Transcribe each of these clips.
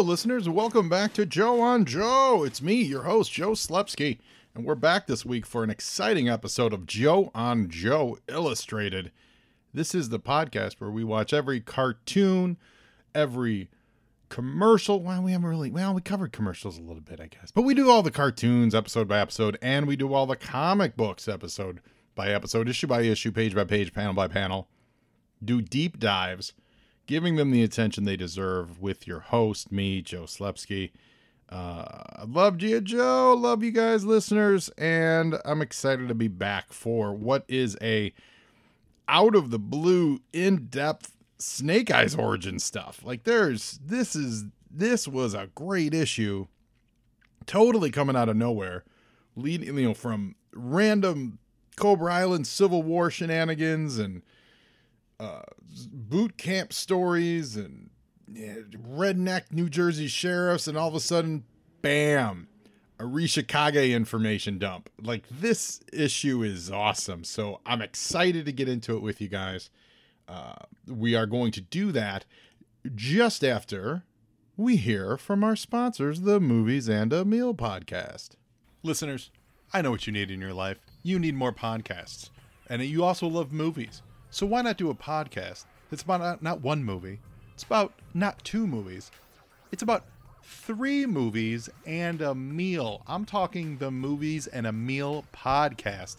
Listeners, welcome back to Joe on Joe. It's me, your host, Joe Slepsky, and we're back this week for an exciting episode of Joe on Joe Illustrated. This is the podcast where we watch every cartoon, every commercial. Well, we haven't really, well, we covered commercials a little bit, I guess, but we do all the cartoons episode by episode, and we do all the comic books episode by episode, issue by issue, page by page, panel by panel. Do deep dives giving them the attention they deserve with your host, me, Joe Slepsky. Uh, love. Joe, love you guys, listeners, and I'm excited to be back for what is a out of the blue, in depth Snake Eyes origin stuff. Like, there's this is this was a great issue, totally coming out of nowhere, leading you know from random Cobra Island Civil War shenanigans and boot camp stories and redneck New Jersey sheriffs, and all of a sudden, bam, Arashikage information dump. Like this issue is awesome. So I'm excited to get into it with you guys. Uh, we are going to do that just after we hear from our sponsors, the Movies and a Meal podcast. Listeners, I know what you need in your life. You need more podcasts, and you also love movies. So why not do a podcast that's about not, one movie, it's about not two movies, it's about three movies and a meal. I'm talking the Movies and a Meal podcast.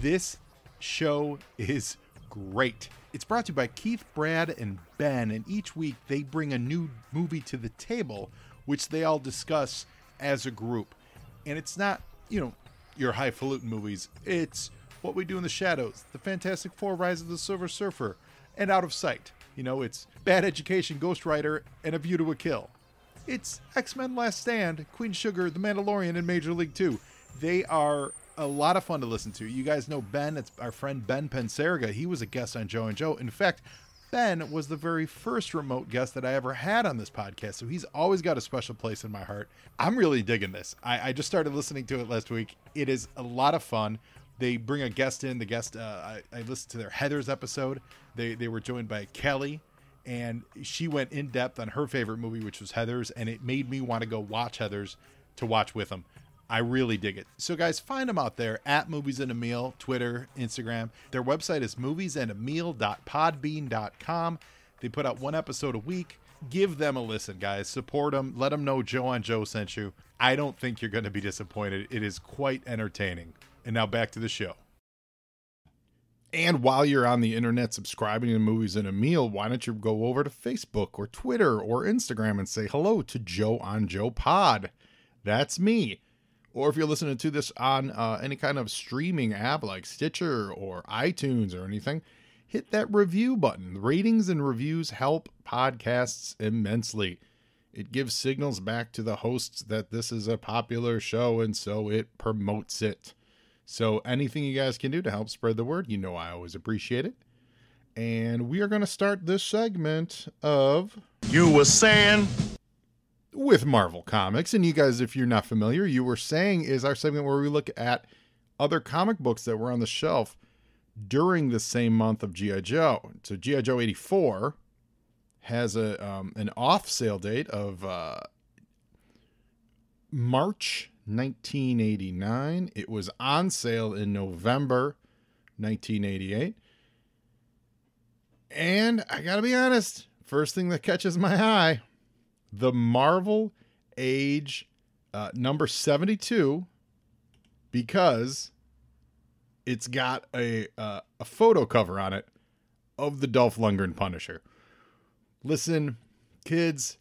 This show is great. It's brought to you by Keith, Brad, and Ben, and each week they bring a new movie to the table, which they all discuss as a group. And it's not, you know, your highfalutin movies. It's what We Do in the Shadows, The Fantastic Four, Rise of the Silver Surfer, and Out of Sight. You know, it's Bad Education, Ghost Rider, and A View to a Kill. It's X Men Last Stand, Queen Sugar, The Mandalorian, and Major League 2. They are a lot of fun to listen to. You guys know Ben, it's our friend Ben Penseriga. He was a guest on Joe on Joe. In fact, Ben was the very first remote guest that I ever had on this podcast, so he's always got a special place in my heart. I'm really digging this. I, I just started listening to it last week. It is a lot of fun they bring a guest in. The guest, uh, I, I, listened to their Heather's episode. They they were joined by Kelly, and she went in depth on her favorite movie, which was Heather's, and it made me want to go watch Heather's to watch with them. I really dig it. So guys, find them out there at Movies and a Meal, Twitter, Instagram. Their website is moviesandameal.podbean.com. They put out one episode a week. Give them a listen, guys. Support them. Let them know Joe on Joe sent you. I don't think you're going to be disappointed. It is quite entertaining. And now back to the show. And while you're on the internet subscribing to Movies and a Meal, why don't you go over to Facebook or Twitter or Instagram and say hello to Joe on Joe Pod? That's me. Or if you're listening to this on uh, any kind of streaming app like Stitcher or iTunes or anything, hit that review button. Ratings and reviews help podcasts immensely. It gives signals back to the hosts that this is a popular show, and so it promotes it. So anything you guys can do to help spread the word, you know I always appreciate it. And we are going to start this segment of You were saying with Marvel Comics. And you guys, if you're not familiar, you were saying is our segment where we look at other comic books that were on the shelf during the same month of GI Joe. So GI Joe 84 has a um, an off sale date of uh, March 1989. It was on sale in November 1988. And I got to be honest, first thing that catches my eye the Marvel Age uh, number 72 because it's got a uh, a photo cover on it of the Dolph Lundgren Punisher. Listen, kids,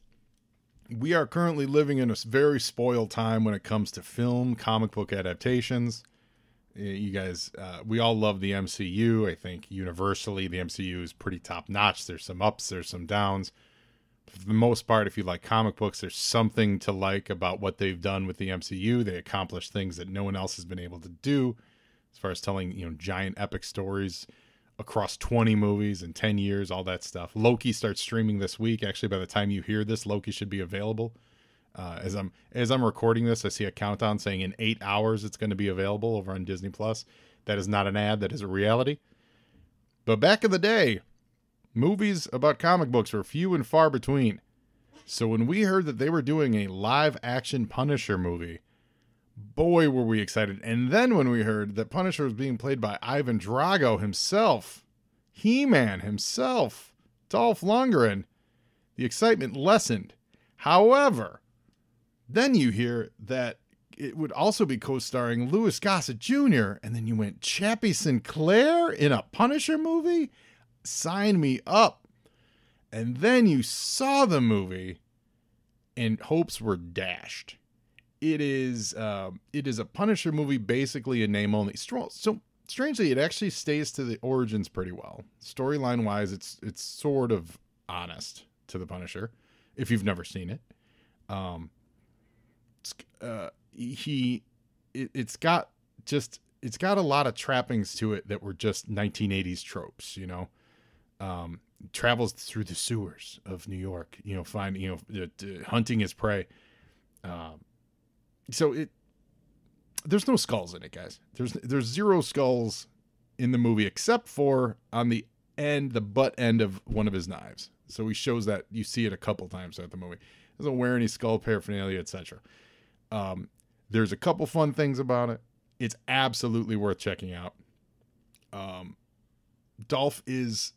we are currently living in a very spoiled time when it comes to film comic book adaptations. You guys uh, we all love the mcu i think universally the mcu is pretty top notch there's some ups there's some downs. For the most part if you like comic books there's something to like about what they've done with the mcu they accomplish things that no one else has been able to do as far as telling you know giant epic stories across 20 movies in 10 years, all that stuff. Loki starts streaming this week. Actually, by the time you hear this, Loki should be available. Uh, as I'm as I'm recording this, I see a countdown saying in eight hours it's going to be available over on Disney Plus. That is not an ad; that is a reality. But back in the day, movies about comic books were few and far between. So when we heard that they were doing a live action Punisher movie, boy were we excited. And then when we heard that Punisher was being played by Ivan Drago himself, He-Man himself, Dolph Lundgren, the excitement lessened. However, then you hear that it would also be co-starring Louis Gossett Jr. and then you went Chappy Sinclair in a Punisher movie? Sign me up. And then you saw the movie and hopes were dashed. It is um, it is a Punisher movie basically a name only. So strangely it actually stays to the origins pretty well. Storyline wise it's it's sort of honest to the Punisher if you've never seen it. Um uh, he it, it's got just it's got a lot of trappings to it that were just 1980s tropes, you know. Um, travels through the sewers of New York, you know, find you know, hunting his prey. Um, so it, there's no skulls in it, guys. There's there's zero skulls in the movie except for on the end, the butt end of one of his knives. So he shows that you see it a couple times throughout the movie. Doesn't wear any skull paraphernalia, etc. Um, there's a couple fun things about it. It's absolutely worth checking out. Um, Dolph is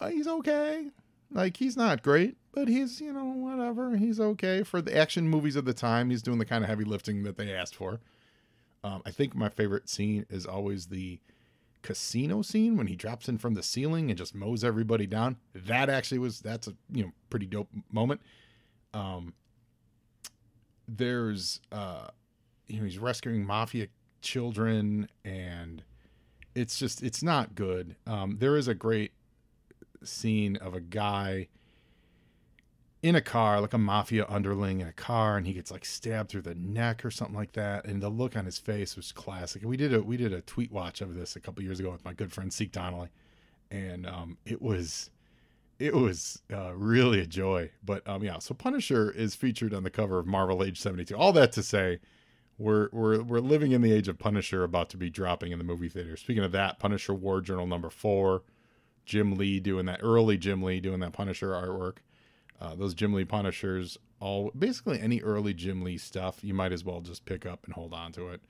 uh, he's okay. Like he's not great, but he's you know whatever. He's okay for the action movies of the time. He's doing the kind of heavy lifting that they asked for. Um, I think my favorite scene is always the casino scene when he drops in from the ceiling and just mows everybody down. That actually was that's a you know pretty dope moment. Um, there's uh, you know he's rescuing mafia children and it's just it's not good. Um, there is a great scene of a guy in a car, like a mafia underling in a car, and he gets like stabbed through the neck or something like that. And the look on his face was classic. We did a we did a tweet watch of this a couple years ago with my good friend Seek Donnelly, and um, it was it was uh, really a joy. But um, yeah, so Punisher is featured on the cover of Marvel Age seventy two. All that to say, we're we're we're living in the age of Punisher, about to be dropping in the movie theater. Speaking of that, Punisher War Journal number four Jim Lee doing that early Jim Lee doing that Punisher artwork. Uh, those Jim Lee Punishers, all basically any early Jim Lee stuff, you might as well just pick up and hold on to it.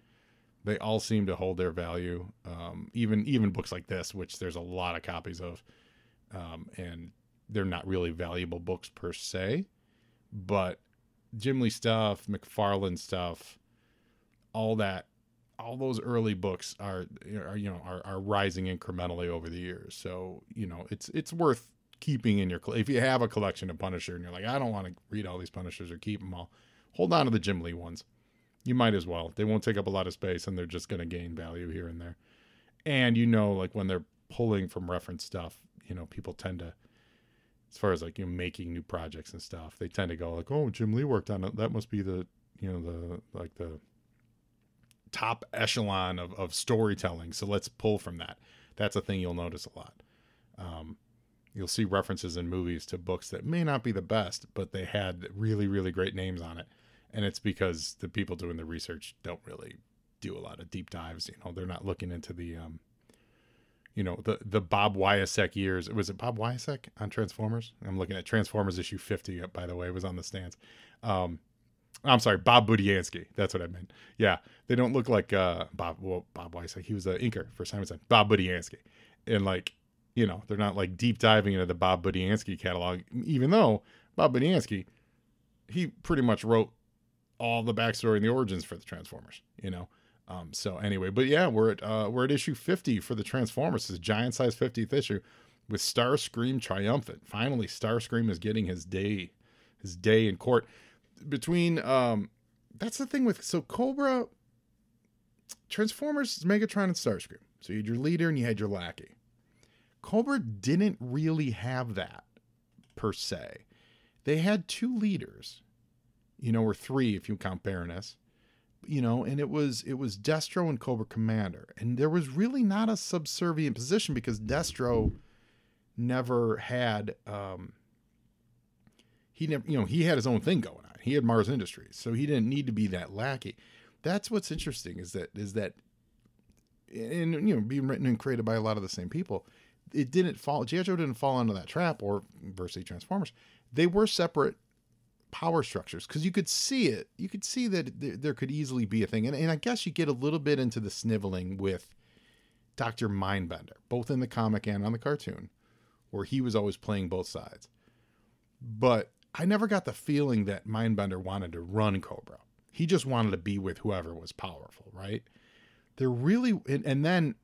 They all seem to hold their value. Um, even even books like this, which there's a lot of copies of, um, and they're not really valuable books per se, but Jim Lee stuff, McFarlane stuff, all that all those early books are, are you know are, are rising incrementally over the years. So you know it's it's worth keeping in your if you have a collection of Punisher and you're like I don't want to read all these Punishers or keep them all, hold on to the Jim Lee ones. You might as well. They won't take up a lot of space and they're just going to gain value here and there. And you know like when they're pulling from reference stuff, you know people tend to as far as like you know making new projects and stuff, they tend to go like, "Oh, Jim Lee worked on it. That must be the, you know, the like the top echelon of, of storytelling. So let's pull from that. That's a thing you'll notice a lot. Um, you'll see references in movies to books that may not be the best, but they had really, really great names on it. And it's because the people doing the research don't really do a lot of deep dives. You know, they're not looking into the, um, you know, the the Bob Wiacek years. Was it Bob Wiacek on Transformers? I'm looking at Transformers issue 50. By the way, was on the stands. Um, I'm sorry, Bob Budiansky. That's what I meant. Yeah, they don't look like uh, Bob. Well, Bob Weiss, he was an inker for Simonson. Bob Budiansky, and like, you know, they're not like deep diving into the Bob Budiansky catalog, even though Bob Budiansky, he pretty much wrote all the backstory and the origins for the Transformers. You know, um, so anyway, but yeah, we're at uh, we're at issue 50 for the Transformers. This giant size 50th issue with Starscream triumphant. Finally, Starscream is getting his day, his day in court between um that's the thing with so Cobra Transformers Megatron and Starscream. So you had your leader and you had your lackey. Cobra didn't really have that per se. They had two leaders, you know, or three if you count Baroness, you know, and it was it was Destro and Cobra Commander, and there was really not a subservient position because Destro never had um, he never, you know, he had his own thing going on. He had Mars Industries, so he didn't need to be that lackey. That's what's interesting is that is that, and you know, being written and created by a lot of the same people, it didn't fall. GI Joe didn't fall into that trap, or Versity Transformers. They were separate power structures because you could see it. You could see that there, there could easily be a thing, and, and I guess you get a little bit into the sniveling with Doctor Mindbender, both in the comic and on the cartoon, where he was always playing both sides. But I never got the feeling that Mindbender wanted to run Cobra. He just wanted to be with whoever was powerful, right? They're really, and, and then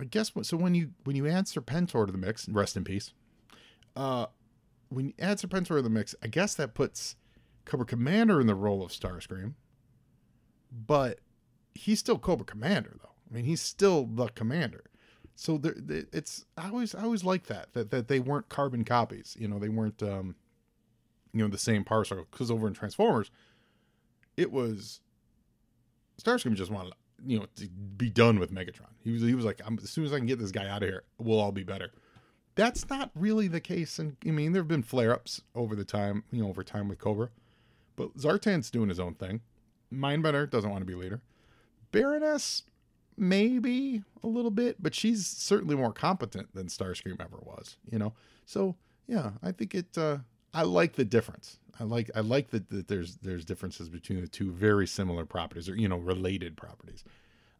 I guess what, so when you when you add Serpentor to the mix, rest in peace. Uh, when you add Serpentor to the mix, I guess that puts Cobra Commander in the role of Starscream, but he's still Cobra Commander though. I mean, he's still the commander. So there, it's I always I always like that that that they weren't carbon copies. You know, they weren't um, you know the same power circle because over in Transformers, it was Starscream just wanted you know to be done with Megatron. He was he was like, as soon as I can get this guy out of here, we'll all be better. That's not really the case, and I mean there have been flare ups over the time, you know, over time with Cobra, but Zartan's doing his own thing. Mindbender doesn't want to be leader. Baroness maybe a little bit, but she's certainly more competent than Starscream ever was, you know. So yeah, I think it. Uh, I like the difference. I like I like that, that there's there's differences between the two very similar properties or you know related properties.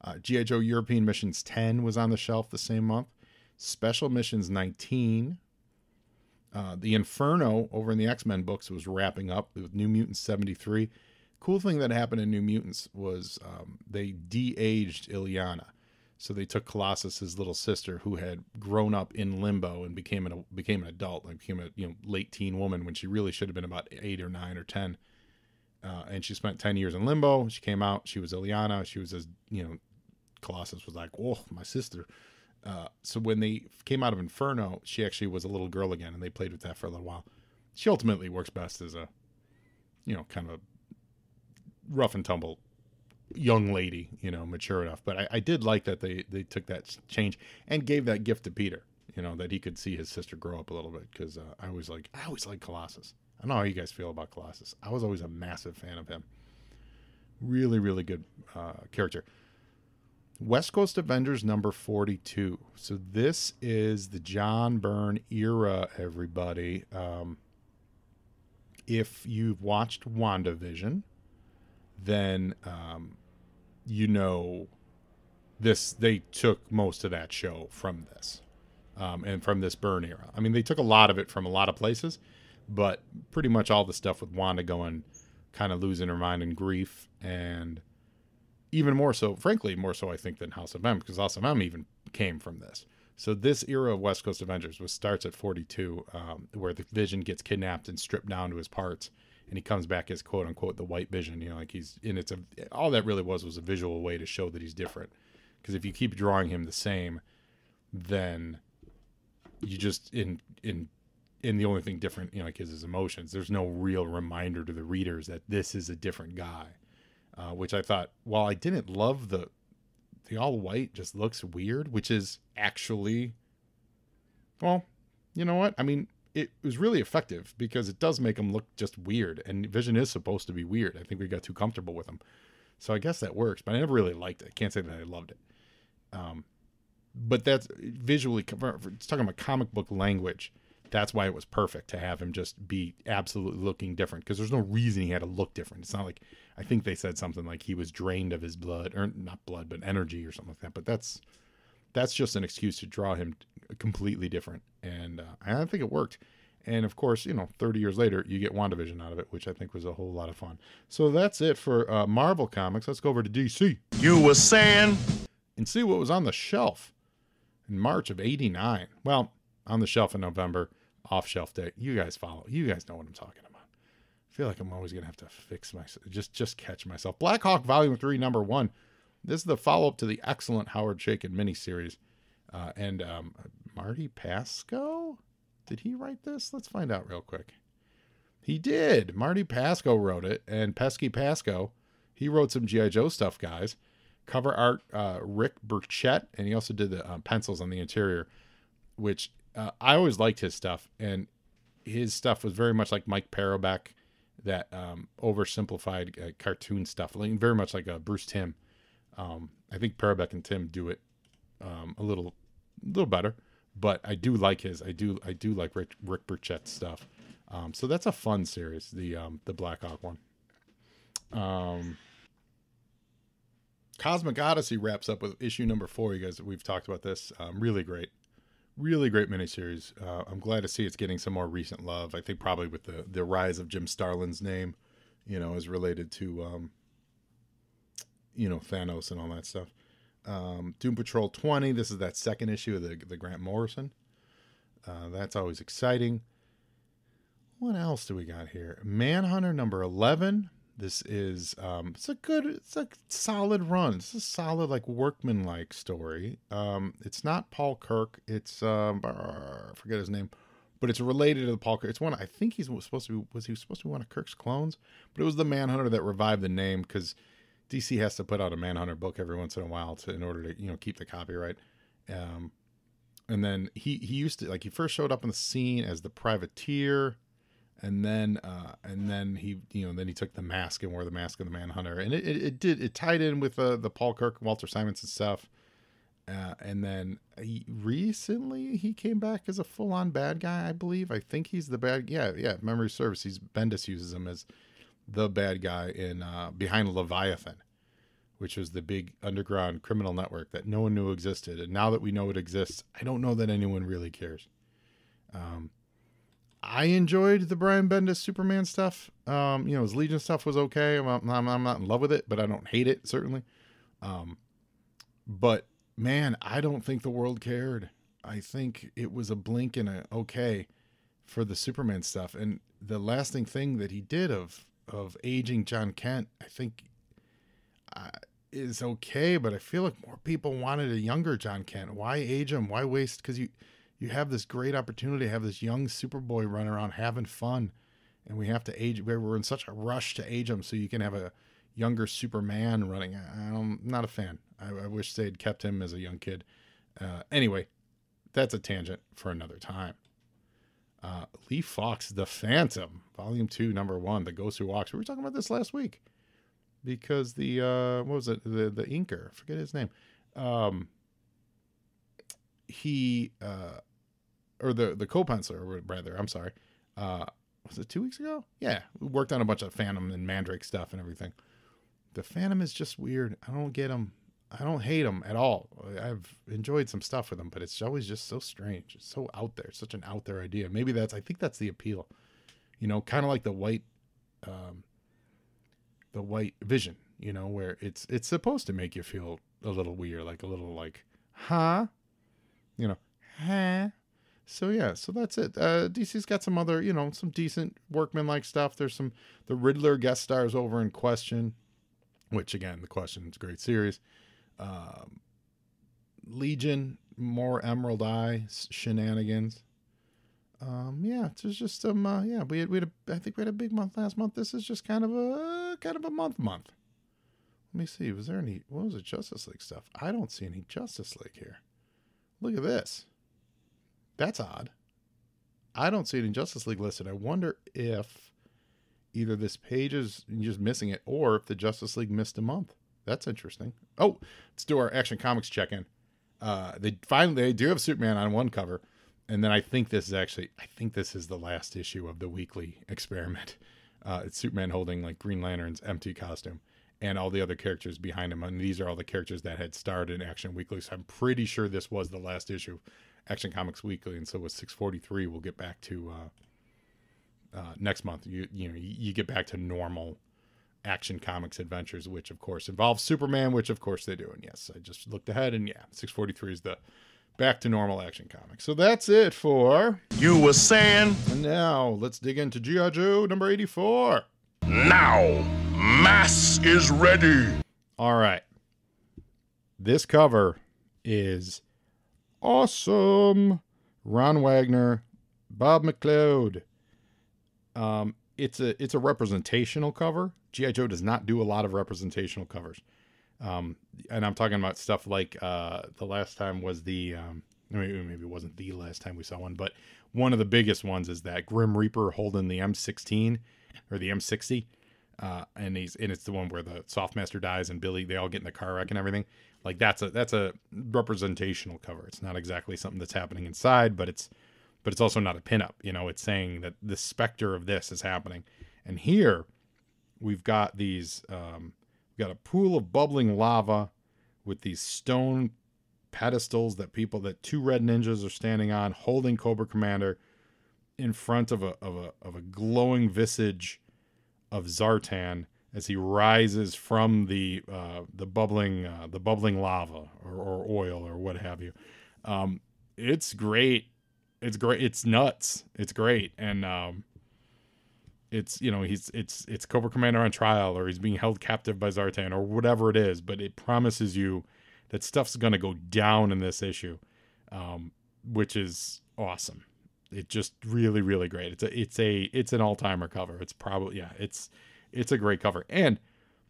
Uh, GI Joe European Missions 10 was on the shelf the same month. Special Missions 19. Uh, the Inferno over in the X Men books was wrapping up with New Mutants 73 cool thing that happened in New Mutants was um, they de-aged Illyana. So they took Colossus's little sister, who had grown up in limbo and became an became an adult, like became a you know late teen woman when she really should have been about eight or nine or ten. Uh, and she spent ten years in limbo. She came out. She was Illyana. She was as you know, Colossus was like, "Oh, my sister." Uh, so when they came out of Inferno, she actually was a little girl again, and they played with that for a little while. She ultimately works best as a, you know, kind of a rough and tumble young lady, you know, mature enough. But I, I, did like that they they took that change and gave that gift to Peter, you know, that he could see his sister grow up a little bit. Because uh, I always like I always like Colossus. I don't know how you guys feel about Colossus. I was always a massive fan of him. Really, really good uh, character. West Coast Avengers number 42. So this is the John Byrne era, everybody. Um, if you've watched WandaVision, then um, you know this they took most of that show from this um, and from this Byrne era. I mean, they took a lot of it from a lot of places, but pretty much all the stuff with Wanda going kind of losing her mind in grief and even more so, frankly, more so I think than House of M because House of M even came from this. So this era of West Coast Avengers was starts at 42, um, where the Vision gets kidnapped and stripped down to his parts, and he comes back as quote unquote the white vision you know like he's and it's a all that really was was a visual way to show that he's different. Because if you keep drawing him the same then you just in in in the only thing different you know like is his emotions. There's no real reminder to the readers that this is a different guy uh, which i thought while i didn't love the the all white just looks weird which is actually well you know what? I mean it was really effective because it does make him look just weird. And Vision is supposed to be weird. I think we got too comfortable with him. So I guess that works, but I never really liked it. I can't say that I loved it. Um, but that's visually, it's talking about comic book language. That's why it was perfect to have him just be absolutely looking different because there's no reason he had to look different. It's not like, I think they said something like he was drained of his blood, or not blood, but energy or something like that. But that's, that's just an excuse to draw him completely different. And uh, I think it worked. And of course, you know, 30 years later, you get WandaVision out of it, which I think was a whole lot of fun. So that's it for uh, Marvel Comics. Let's go over to DC. You were saying? And see what was on the shelf in March of 89. Well, on the shelf in November, off shelf day. You guys follow. You guys know what I'm talking about. I feel like I'm always going to have to fix myself, just, just catch myself. Black Hawk Volume 3, Number 1 this is the follow up to the excellent Howard Chaykin miniseries. Uh, and um, Marty Pasko? Did he write this? Let's find out real quick. He did. Marty Pasko wrote it, and Pesky Pasko, he wrote some G.I. Joe stuff, guys. Cover art, uh, Rick Burchett, and he also did the uh, pencils on the interior, which uh, I always liked his stuff. And his stuff was very much like Mike Parobeck, that um, oversimplified uh, cartoon stuff, like, very much like uh, Bruce Timm. Um, I think Parobeck and Tim do it um, a little, little better, but I do like his. I do, I do like Rick, Rick Burchett's stuff. Um, so that's a fun series, the um, the Black Hawk one. Um, Cosmic Odyssey wraps up with issue number four. You guys, we've talked about this. Um, really great, really great miniseries. Uh, I'm glad to see it's getting some more recent love. I think probably with the the rise of Jim Starlin's name, you know, is related to um, you know Thanos and all that stuff. Um, Doom Patrol 20. This is that second issue of the the Grant Morrison. Uh, that's always exciting. What else do we got here? Manhunter number 11. This is um it's a good it's a solid run. It's a solid like workman like story. Um it's not Paul Kirk. It's um I forget his name, but it's related to the Paul Kirk. It's one I think he's was supposed to be was he supposed to be one of Kirk's clones, but it was the Manhunter that revived the name cuz DC has to put out a Manhunter book every once in a while to in order to, you know, keep the copyright. Um and then he he used to like he first showed up on the scene as the privateer and then uh, and then he you know then he took the mask and wore the mask of the manhunter. And it, it, it did it tied in with uh, the paul kirk walter simonson stuff. Uh, and then he recently he came back as a full-on bad guy i believe. I think he's the bad yeah yeah memory service. He's bendis uses him as the bad guy in uh, behind leviathan which was the big underground criminal network that no one knew existed and now that we know it exists i don't know that anyone really cares um, I enjoyed the Brian Bendis Superman stuff. Um, you know, his Legion stuff was okay. I'm, I'm, I'm, not in love with it, but I don't hate it certainly. Um, but man, I don't think the world cared. I think it was a blink and a okay for the Superman stuff. And the lasting thing that he did of of aging Jon Kent, I think, uh, is okay. But I feel like more people wanted a younger Jon Kent. Why age him? Why waste? Because you you have this great opportunity to have this young Superboy run around having fun, and we have to age. We're in such a rush to age him so you can have a younger Superman running. I'm not a fan. I, I wish they'd kept him as a young kid. Uh, anyway, that's a tangent for another time. Uh, Lee Falk, The Phantom, Volume Two, Number One, The Ghost Who Walks. We were talking about this last week because the uh, what was it? The the inker, forget his name. Um, he uh, or the the co-penciler rather i'm sorry uh was it two weeks ago yeah we worked on a bunch of phantom and mandrake stuff and everything the phantom is just weird i don't get him i don't hate him at all i've enjoyed some stuff with him but it's always just so strange it's so out there such an out there idea maybe that's i think that's the appeal you know kind of like the white um the white vision you know where it's it's supposed to make you feel a little weird like a little like huh you know huh so yeah, so that's it. Uh, DC's got some other, you know, some decent workman-like stuff. There's some the Riddler guest stars over in Question, which again, the Question is a great series. Um, Legion, more Emerald Eye shenanigans. Um, yeah, it's just some. uh, yeah, we had we had a, I think we had a big month last month. This is just kind of a kind of a month month. Let me see. Was there any? What was it? Justice League stuff? I don't see any Justice League here. Look at this. That's odd. I don't see in Justice League listed. I wonder if either this page is just missing it or if the Justice League missed a month. That's interesting. Oh, let's do our Action Comics check in. Uh, they finally they do have Superman on one cover, and then I think this is actually I think this is the last issue of the weekly experiment. Uh, it's Superman holding like Green Lantern's empty costume and all the other characters behind him, and these are all the characters that had starred in Action Weekly. So I'm pretty sure this was the last issue of Action Comics Weekly, and so with 643, we'll get back to uh, uh, next month. You you know you, get back to normal Action Comics adventures, which of course involves Superman, which of course they do. And yes, I just looked ahead, and yeah, 643 is the back to normal Action Comics. So that's it for you were saying. And now let's dig into GI Joe number 84. Now, mass is ready. All right. This cover is awesome. Ron Wagner, Bob McLeod. Um, it's a it's a representational cover. GI Joe does not do a lot of representational covers, um, and I'm talking about stuff like uh, the last time was the um, maybe, maybe it wasn't the last time we saw one, but one of the biggest ones is that Grim Reaper holding the M16 or the M60. Uh, and he's and it's the one where the Softmaster dies and Billy they all get in the car wreck and everything. Like that's a that's a representational cover. It's not exactly something that's happening inside, but it's but it's also not a pinup. You know, it's saying that the specter of this is happening. And here we've got these um, we've got a pool of bubbling lava with these stone pedestals that people that two red ninjas are standing on holding Cobra Commander in front of a of a of a glowing visage of Zartan as he rises from the uh, the bubbling uh, the bubbling lava or, or oil or what have you. Um, it's great. It's great. It's nuts. It's great. And um, it's you know he's it's it's Cobra Commander on trial or he's being held captive by Zartan or whatever it is. But it promises you that stuff's gonna go down in this issue, um, which is awesome. It just really really great. It's a it's a it's an all timer cover. It's probably yeah it's it's a great cover and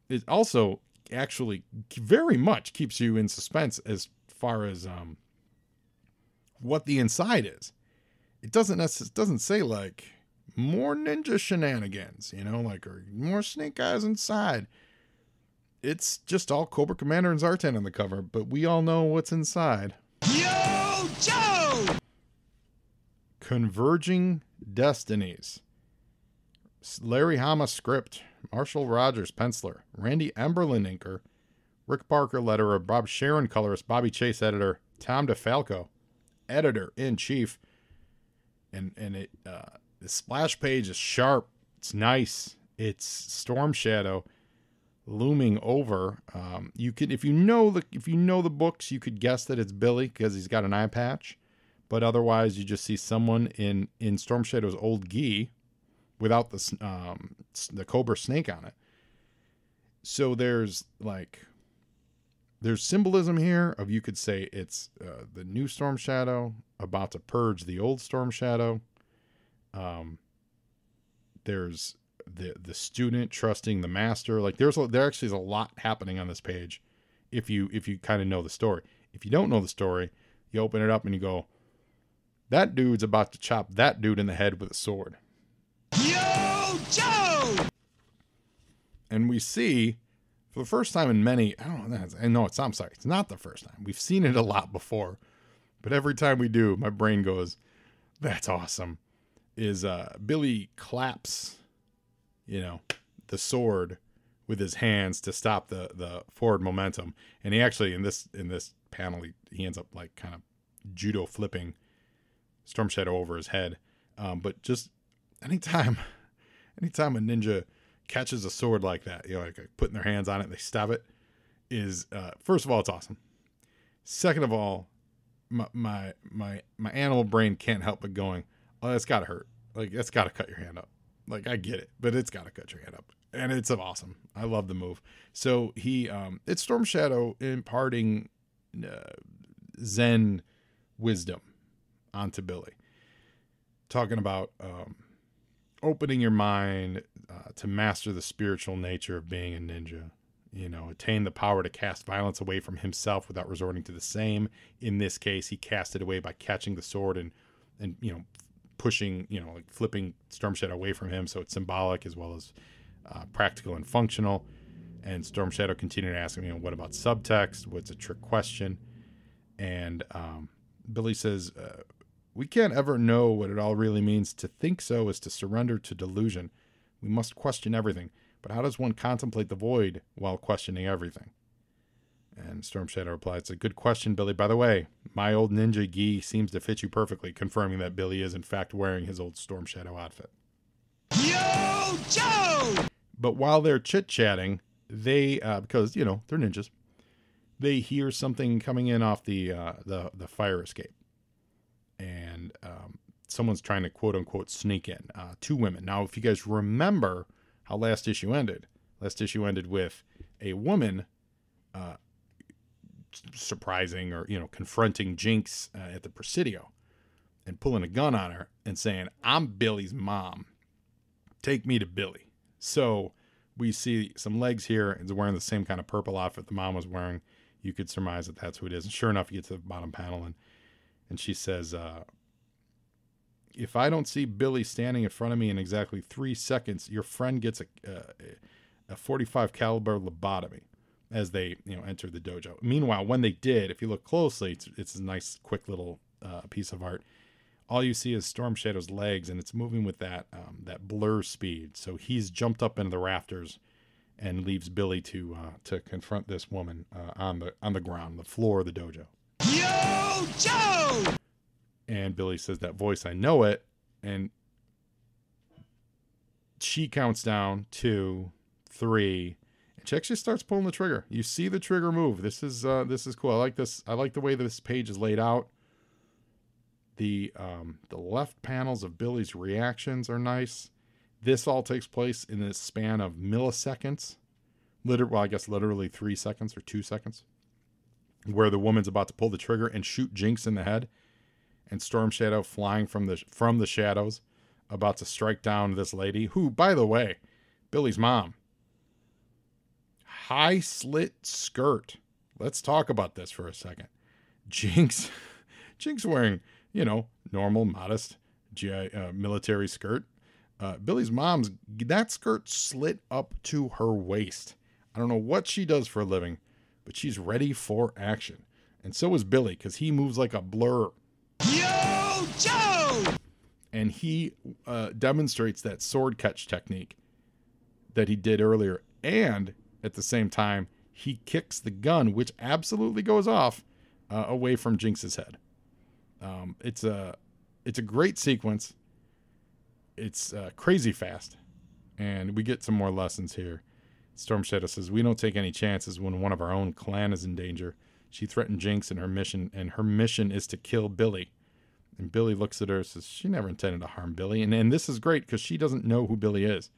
it also actually very much keeps you in suspense as far as um what the inside is. It doesn't necess- doesn't say like more ninja shenanigans, you know, like or more snake eyes inside. It's just all Cobra Commander and Zartan on the cover, but we all know what's inside. Yo, Joe! Converging Destinies. Larry Hama script, Marshall Rogers penciler, Randy Emberlin inker, Rick Parker letterer, Bob Sharen colorist, Bobby Chase editor, Tom DeFalco editor in chief, and and it uh, the splash page is sharp. It's nice. It's Storm Shadow looming over. Um, you could if you know the if you know the books, you could guess that it's Billy because he's got an eye patch, but otherwise you just see someone in in Storm Shadow's old gi without the um, the cobra snake on it. So there's like there's symbolism here of you could say it's uh, the new Storm Shadow about to purge the old Storm Shadow. Um, there's the the student trusting the master. Like there's a, there actually is a lot happening on this page. If you if you kind of know the story. If you don't know the story, you open it up and you go, that dude's about to chop that dude in the head with a sword. Yo, Joe! and we see for the first time in many I don't know I know it's I'm sorry it's not the first time. We've seen it a lot before but every time we do my brain goes that's awesome is uh Billy claps you know the sword with his hands to stop the the forward momentum. And he actually in this in this panel he, he ends up like kind of judo flipping Storm Shadow over his head. Um but just anytime anytime a ninja catches a sword like that, you know, like putting their hands on it, and they stab it, is uh, first of all, it's awesome. Second of all, my my my my animal brain can't help but going, oh, that's gotta hurt. Like that's gotta cut your hand up. Like I get it, but it's gotta cut your hand up, and it's awesome. I love the move. So he, um, it's Storm Shadow imparting uh, Zen wisdom onto Billy, talking about um, opening your mind uh, to master the spiritual nature of being a ninja. You know, attain the power to cast violence away from himself without resorting to the same. In this case, he cast it away by catching the sword and, and you know, pushing, you know, like flipping Storm Shadow away from him. So it's symbolic as well as uh, practical and functional. And Storm Shadow continued to ask him, you know, what about subtext? What's a trick question? And um, Billy says, uh, we can't ever know what it all really means. To think so is to surrender to delusion. We must question everything. But how does one contemplate the void while questioning everything? And Storm Shadow replied, It's a good question, Billy. By the way, my old ninja gi seems to fit you perfectly, confirming that Billy is in fact wearing his old Storm Shadow outfit. Yo, Joe! But while they're chit chatting, they, uh, because, you know, they're ninjas, they hear something coming in off the, uh, the, the fire escape. Um, someone's trying to quote unquote sneak in. Uh, two women. Now, if you guys remember how last issue ended, last issue ended with a woman uh, surprising or you know confronting Jinx uh, at the Presidio and pulling a gun on her and saying, "I'm Billy's mom. Take me to Billy." So we see some legs here and wearing the same kind of purple outfit the mom was wearing. You could surmise that that's who it is. And sure enough, you get to the bottom panel and and she says, uh, "If I don't see Billy standing in front of me in exactly three seconds, your friend gets a a 45 caliber lobotomy." As they you know enter the dojo. Meanwhile, when they did, if you look closely, it's, it's a nice, quick little uh, piece of art. All you see is Storm Shadow's legs, and it's moving with that um, that blur speed. So he's jumped up into the rafters and leaves Billy to uh, to confront this woman uh, on the on the ground, the floor of the dojo. Yo, Joe! And Billy says, "That voice, I know it." And she counts down two, three, and she actually starts pulling the trigger. You see the trigger move. This is uh, this is cool. I like this. I like the way this page is laid out. The um, the left panels of Billy's reactions are nice. This all takes place in this span of milliseconds. Liter- well, I guess literally three seconds or two seconds, where the woman's about to pull the trigger and shoot Jinx in the head, and Storm Shadow flying from the from the shadows, about to strike down this lady, who, by the way, Billy's mom. High slit skirt. Let's talk about this for a second. Jinx, Jinx wearing, you know, normal, modest GI uh, military skirt. Uh, Billy's mom's that skirt slit up to her waist. I don't know what she does for a living, but she's ready for action. And so is Billy because he moves like a blur. Yo, Joe! and he uh, demonstrates that sword catch technique that he did earlier. And at the same time he kicks the gun which absolutely goes off uh, away from jinx's head. Um, it's a it's a great sequence. It's uh, crazy fast. And we get some more lessons here. Storm shadow says we don't take any chances when one of our own clan is in danger she threatened jinx and her mission and her mission is to kill billy and Billy looks at her and says, She never intended to harm Billy. And, and this is great because she doesn't know who Billy is.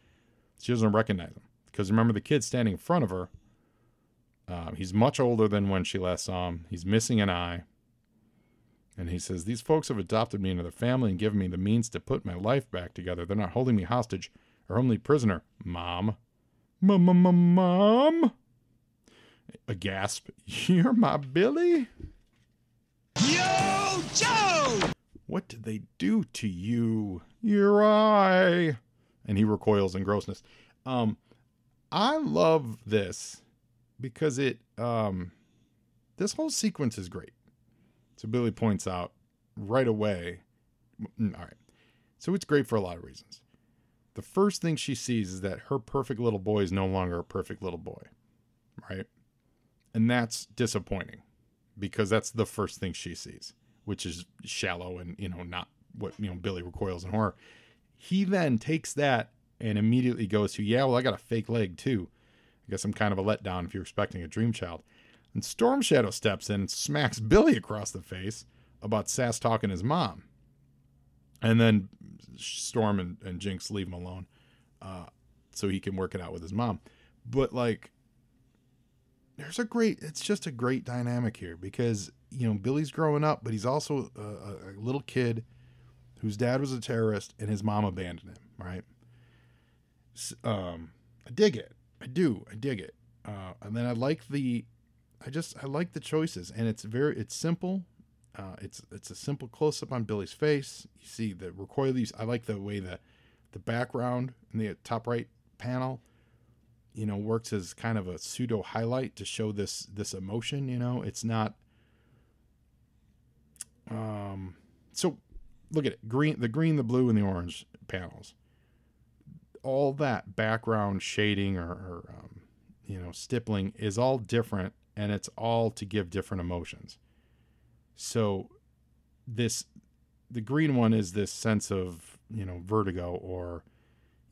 She doesn't recognize him. Because remember, the kid standing in front of her, uh, he's much older than when she last saw him. He's missing an eye. And he says, These folks have adopted me into their family and given me the means to put my life back together. They're not holding me hostage or only prisoner. Mom. Mom, mom. Mom. A gasp. You're my Billy? Yo, Joe! What did they do to you? Your eye. And he recoils in grossness. Um, I love this because it um this whole sequence is great. So Billy points out right away. mm, All right. So it's great for a lot of reasons. The first thing she sees is that her perfect little boy is no longer a perfect little boy. Right? And that's disappointing because that's the first thing she sees, which is shallow and you know not what you know Billy recoils in horror. He then takes that and immediately goes to, yeah, well, I got a fake leg too. I guess I'm kind of a letdown if you're expecting a dream child. And Storm Shadow steps in and smacks Billy across the face about Sass talking his mom. And then Storm and, and Jinx leave him alone uh, so he can work it out with his mom. But like, there's a great it's just a great dynamic here because you know billy's growing up but he's also a, a, little kid whose dad was a terrorist and his mom abandoned him right? Um i dig it. I do. I dig it. Uh and then i like the i just i like the choices and it's very it's simple. Uh it's it's a simple close-up on billy's face. You see the recoilies i like the way the the background in the top right panel you know works as kind of a pseudo highlight to show this this emotion you know? It's not um so look at it. Green the green the blue and the orange panels. All that background shading or, or um, you know stippling is all different and it's all to give different emotions. So this the green one is this sense of you know vertigo or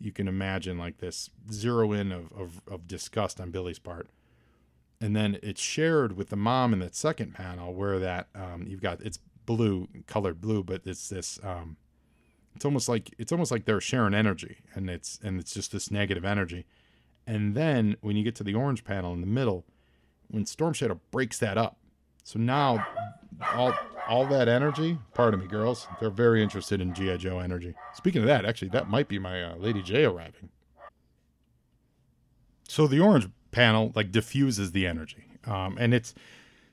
you can imagine like this zero in of, of, of disgust on Billy's part. And then it's shared with the mom in that second panel where that um, you've got it's blue colored blue, but it's this um, it's almost like it's almost like they're sharing energy and it's and it's just this negative energy. And then when you get to the orange panel in the middle, when Storm Shadow breaks that up, so now all all that energy, pardon me, girls, they're very interested in GI Joe energy. Speaking of that, actually, that might be my uh, Lady J arriving. So the orange panel like diffuses the energy, um, and it's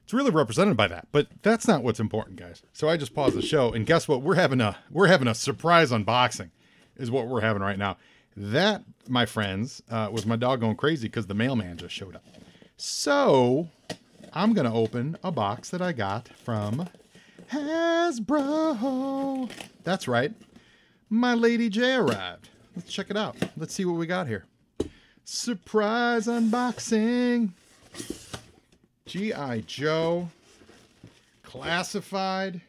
it's really represented by that. But that's not what's important, guys. So I just paused the show, and guess what? We're having a we're having a surprise unboxing, is what we're having right now. That, my friends, uh, was my dog going crazy because the mailman just showed up. So I'm gonna open a box that I got from Hasbro. That's right. My Lady J arrived. Let's check it out. Let's see what we got here. Surprise unboxing. G.I. Joe. Classified.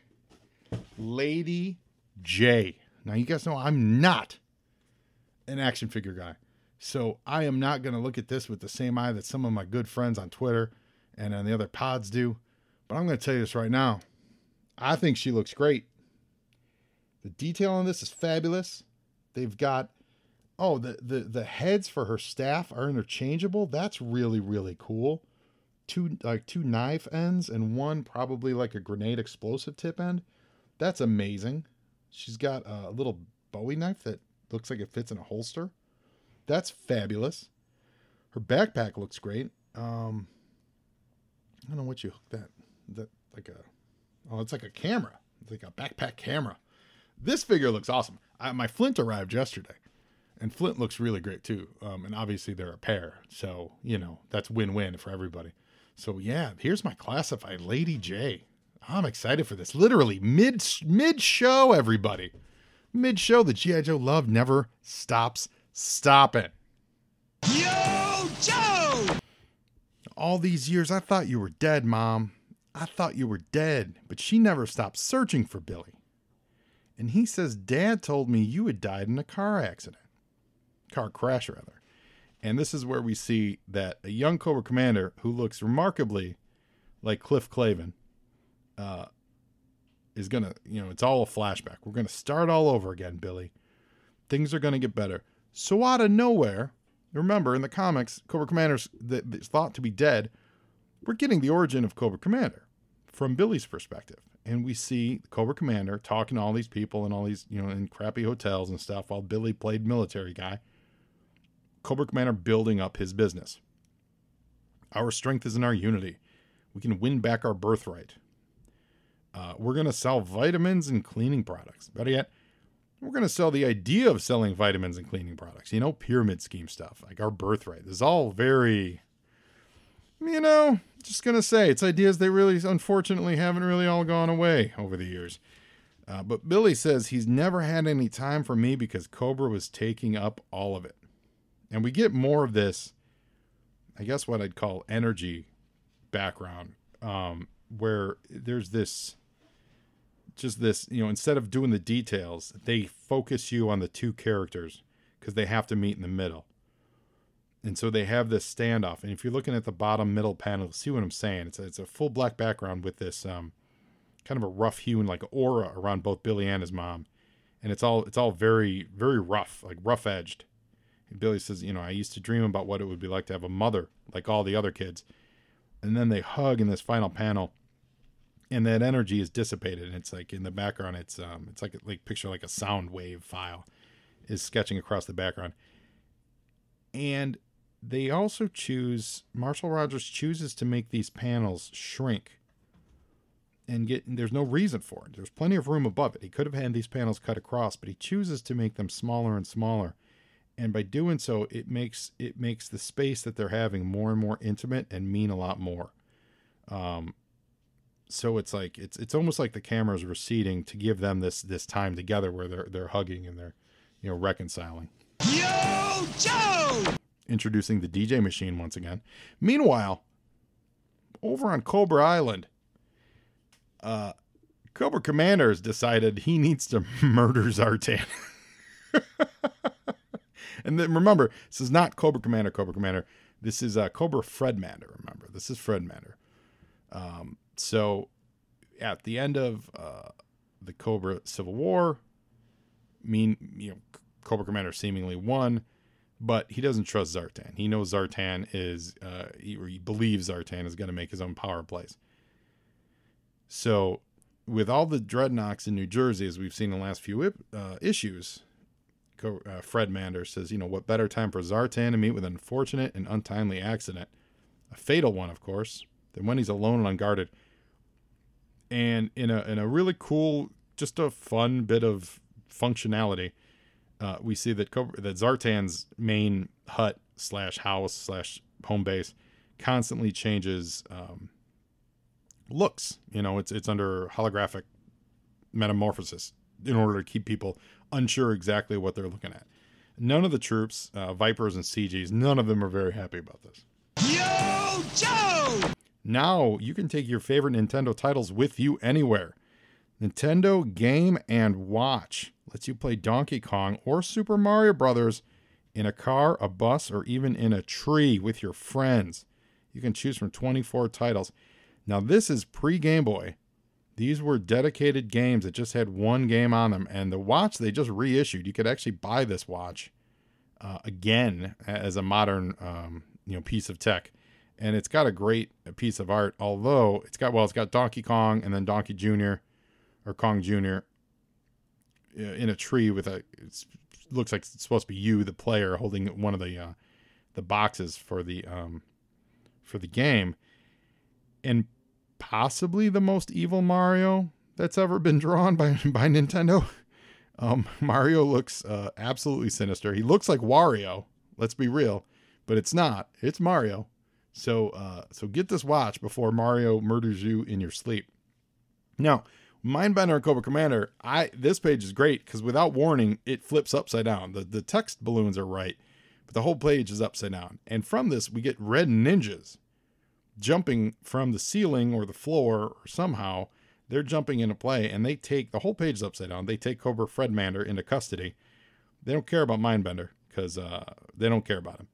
Lady J. Now, you guys know I'm not an action figure guy. So I am not going to look at this with the same eye that some of my good friends on Twitter and on the other pods do. But I'm going to tell you this right now. I think she looks great. The detail on this is fabulous. They've got oh the the the heads for her staff are interchangeable. That's really really cool. Two like two knife ends and one probably like a grenade explosive tip end. That's amazing. She's got a little Bowie knife that looks like it fits in a holster. That's fabulous. Her backpack looks great. Um, I don't know what you hook that that like a oh it's like a camera. It's like a backpack camera. This figure looks awesome. I, my Flint arrived yesterday, and Flint looks really great too. Um, and obviously they're a pair, so you know that's win-win for everybody. So yeah, here's my classified Lady J. I'm excited for this. Literally mid mid show, everybody. Mid show, the GI Joe love never stops stopping. Yo, Joe! All these years, I thought you were dead, Mom. I thought you were dead, but she never stopped searching for Billy. And he says, Dad told me you had died in a car accident, car crash, rather. And this is where we see that a young Cobra Commander who looks remarkably like Cliff Clavin uh, is going to, you know, it's all a flashback. We're going to start all over again, Billy. Things are going to get better. So, out of nowhere, remember in the comics, Cobra Commander's that that's thought to be dead. We're getting the origin of Cobra Commander from Billy's perspective. And we see Cobra Commander talking to all these people and all these, you know, in crappy hotels and stuff while Billy played military guy. Cobra Commander building up his business. Our strength is in our unity. We can win back our birthright. Uh, we're going to sell vitamins and cleaning products. Better yet, we're going to sell the idea of selling vitamins and cleaning products. You know, pyramid scheme stuff, like our birthright. This is all very, you know, just going to say it's ideas they really, unfortunately, haven't really all gone away over the years. Uh, but Billy says he's never had any time for me because Cobra was taking up all of it. And we get more of this, I guess what I'd call energy background, um, where there's this, just this, you know, instead of doing the details, they focus you on the two characters because they have to meet in the middle. And so they have this standoff. And if you're looking at the bottom middle panel, see what I'm saying. It's a, it's a full black background with this um, kind of a rough hue and like aura around both Billy and his mom. And it's all it's all very very rough, like rough edged. And Billy says, you know, I used to dream about what it would be like to have a mother like all the other kids. And then they hug in this final panel, and that energy is dissipated. And it's like in the background, it's um, it's like like picture like a sound wave file is sketching across the background. And they also choose Marshall Rogers chooses to make these panels shrink and get there's no reason for it. There's plenty of room above it. He could have had these panels cut across, but he chooses to make them smaller and smaller. And by doing so, it makes it makes the space that they're having more and more intimate and mean a lot more. Um, so it's like it's it's almost like the camera's receding to give them this this time together where they're they're hugging and they're you know reconciling. Yo, Joe! Introducing the DJ machine once again. Meanwhile, over on Cobra Island, uh, Cobra Commander has decided he needs to murder Zartan. and then remember, this is not Cobra Commander, Cobra Commander. This is uh, Cobra Fred Mander. Remember, this is Fred Mander. Um, so at the end of uh, the Cobra Civil War, mean you know Cobra Commander seemingly won, but he doesn't trust Zartan. He knows Zartan is, uh, he, or he believes Zartan is going to make his own power plays. So, with all the dreadnoughts in New Jersey, as we've seen in the last few uh, issues, uh, Fred Mander says, you know, what better time for Zartan to meet with an unfortunate and untimely accident? A fatal one, of course, than when he's alone and unguarded. And in a in a really cool, just a fun bit of functionality, uh, we see that Cobra, that Zartan's main hut slash house slash home base constantly changes um, looks. You know, it's it's under holographic metamorphosis in order to keep people unsure exactly what they're looking at. None of the troops, uh, Vipers and CGs, none of them are very happy about this. Yo, Joe! Now you can take your favorite Nintendo titles with you anywhere. Nintendo Game and Watch lets you play Donkey Kong or Super Mario Brothers in a car, a bus, or even in a tree with your friends. You can choose from 24 titles. Now this is pre Game Boy. These were dedicated games that just had one game on them, and the watch they just reissued. You could actually buy this watch uh, again as a modern, um, you know, piece of tech, and it's got a great piece of art. Although it's got well, it's got Donkey Kong and then Donkey Junior or Kong uh, in a tree with a. Looks like it's supposed to be you, the player, holding one of the uh, the boxes for the um, for the game, and possibly the most evil Mario that's ever been drawn by by Nintendo. Um, Mario looks uh, absolutely sinister. He looks like Wario. Let's be real, but it's not. It's Mario. So uh, so get this watch before Mario murders you in your sleep. Now, Mindbender and Cobra Commander, I this page is great because without warning, it flips upside down. The the text balloons are right, but the whole page is upside down. And from this, we get red ninjas jumping from the ceiling or the floor or somehow they're jumping into play and they take the whole page upside down. They take Cobra Fredmander into custody. They don't care about Mindbender because uh, they don't care about him.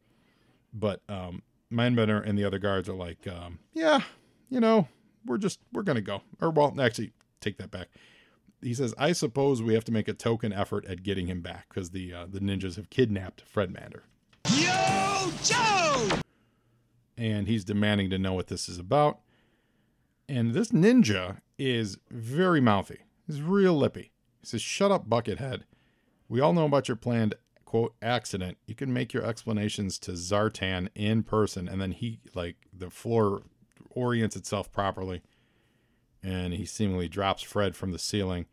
But um, Mindbender and the other guards are like, um, yeah, you know, we're just we're gonna go. Or well, actually, take that back. He says, I suppose we have to make a token effort at getting him back because the uh, the ninjas have kidnapped Fredmander Yo, Joe! and he's demanding to know what this is about. And this ninja is very mouthy. He's real lippy. He says, Shut up, Buckethead. We all know about your planned, quote, accident. You can make your explanations to Zartan in person. And then he, like, the floor orients itself properly. And he seemingly drops Fred from the ceiling.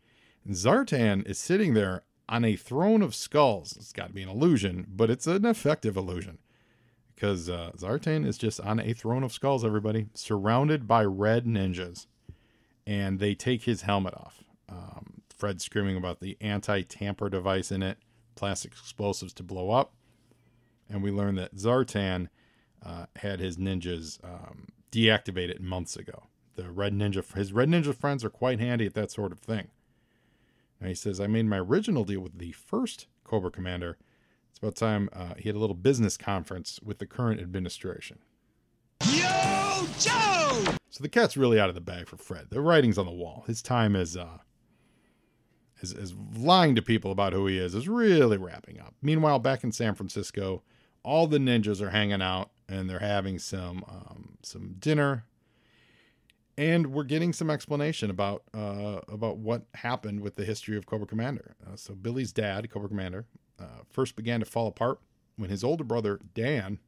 And Zartan is sitting there on a throne of skulls. It's got to be an illusion, but it's an effective illusion because uh, Zartan is just on a throne of skulls, everybody, surrounded by red ninjas. And they take his helmet off. Um, Fred screaming about the anti tamper device in it, plastic explosives to blow up. And we learn that Zartan uh, had his ninjas um, deactivated months ago. The red ninja, his red ninja friends are quite handy at that sort of thing. And he says, I made my original deal with the first Cobra Commander it's about time uh, he had a little business conference with the current administration. Yo, Joe! So the cat's really out of the bag for Fred. The writing's on the wall. His time is uh, is, is lying to people about who he is is really wrapping up. Meanwhile, back in San Francisco, all the ninjas are hanging out and they're having some um, some dinner, and we're getting some explanation about uh, about what happened with the history of Cobra Commander. Uh, so Billy's dad, Cobra Commander, uh, first began to fall apart when his older brother Dan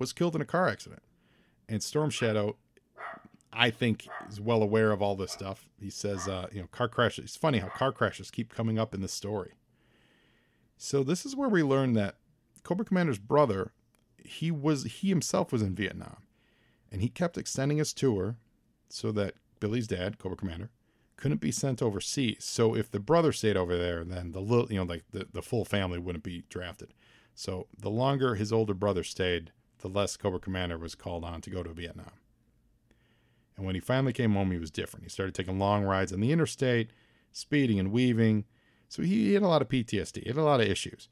was killed in a car accident, and Storm Shadow. I think is well aware of all this stuff. He says, uh, you know, car crashes. It's funny how car crashes keep coming up in this story. So this is where we learn that Cobra Commander's brother, he was he himself was in Vietnam, and he kept extending his tour so that Billy's dad, Cobra Commander, couldn't be sent overseas. So if the brother stayed over there, then the little, you know, like the, the full family wouldn't be drafted. So the longer his older brother stayed, the less Cobra Commander was called on to go to Vietnam. And when he finally came home, he was different. He started taking long rides on the interstate, speeding and weaving. So he, had a lot of PTSD, he had a lot of issues.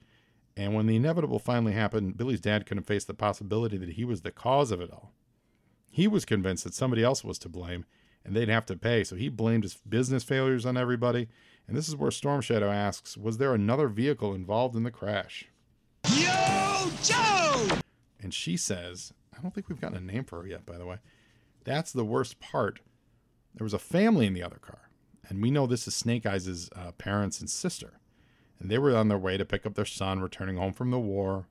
And when the inevitable finally happened, Billy's dad couldn't face the possibility that he was the cause of it all. He was convinced that somebody else was to blame and they'd have to pay. So he blamed his business failures on everybody. And this is where Storm Shadow asks Was there another vehicle involved in the crash? Yo, Joe! And she says, I don't think we've gotten a name for her yet, by the way. That's the worst part. There was a family in the other car. And we know this is Snake Eyes' uh, parents and sister. And they were on their way to pick up their son returning home from the war.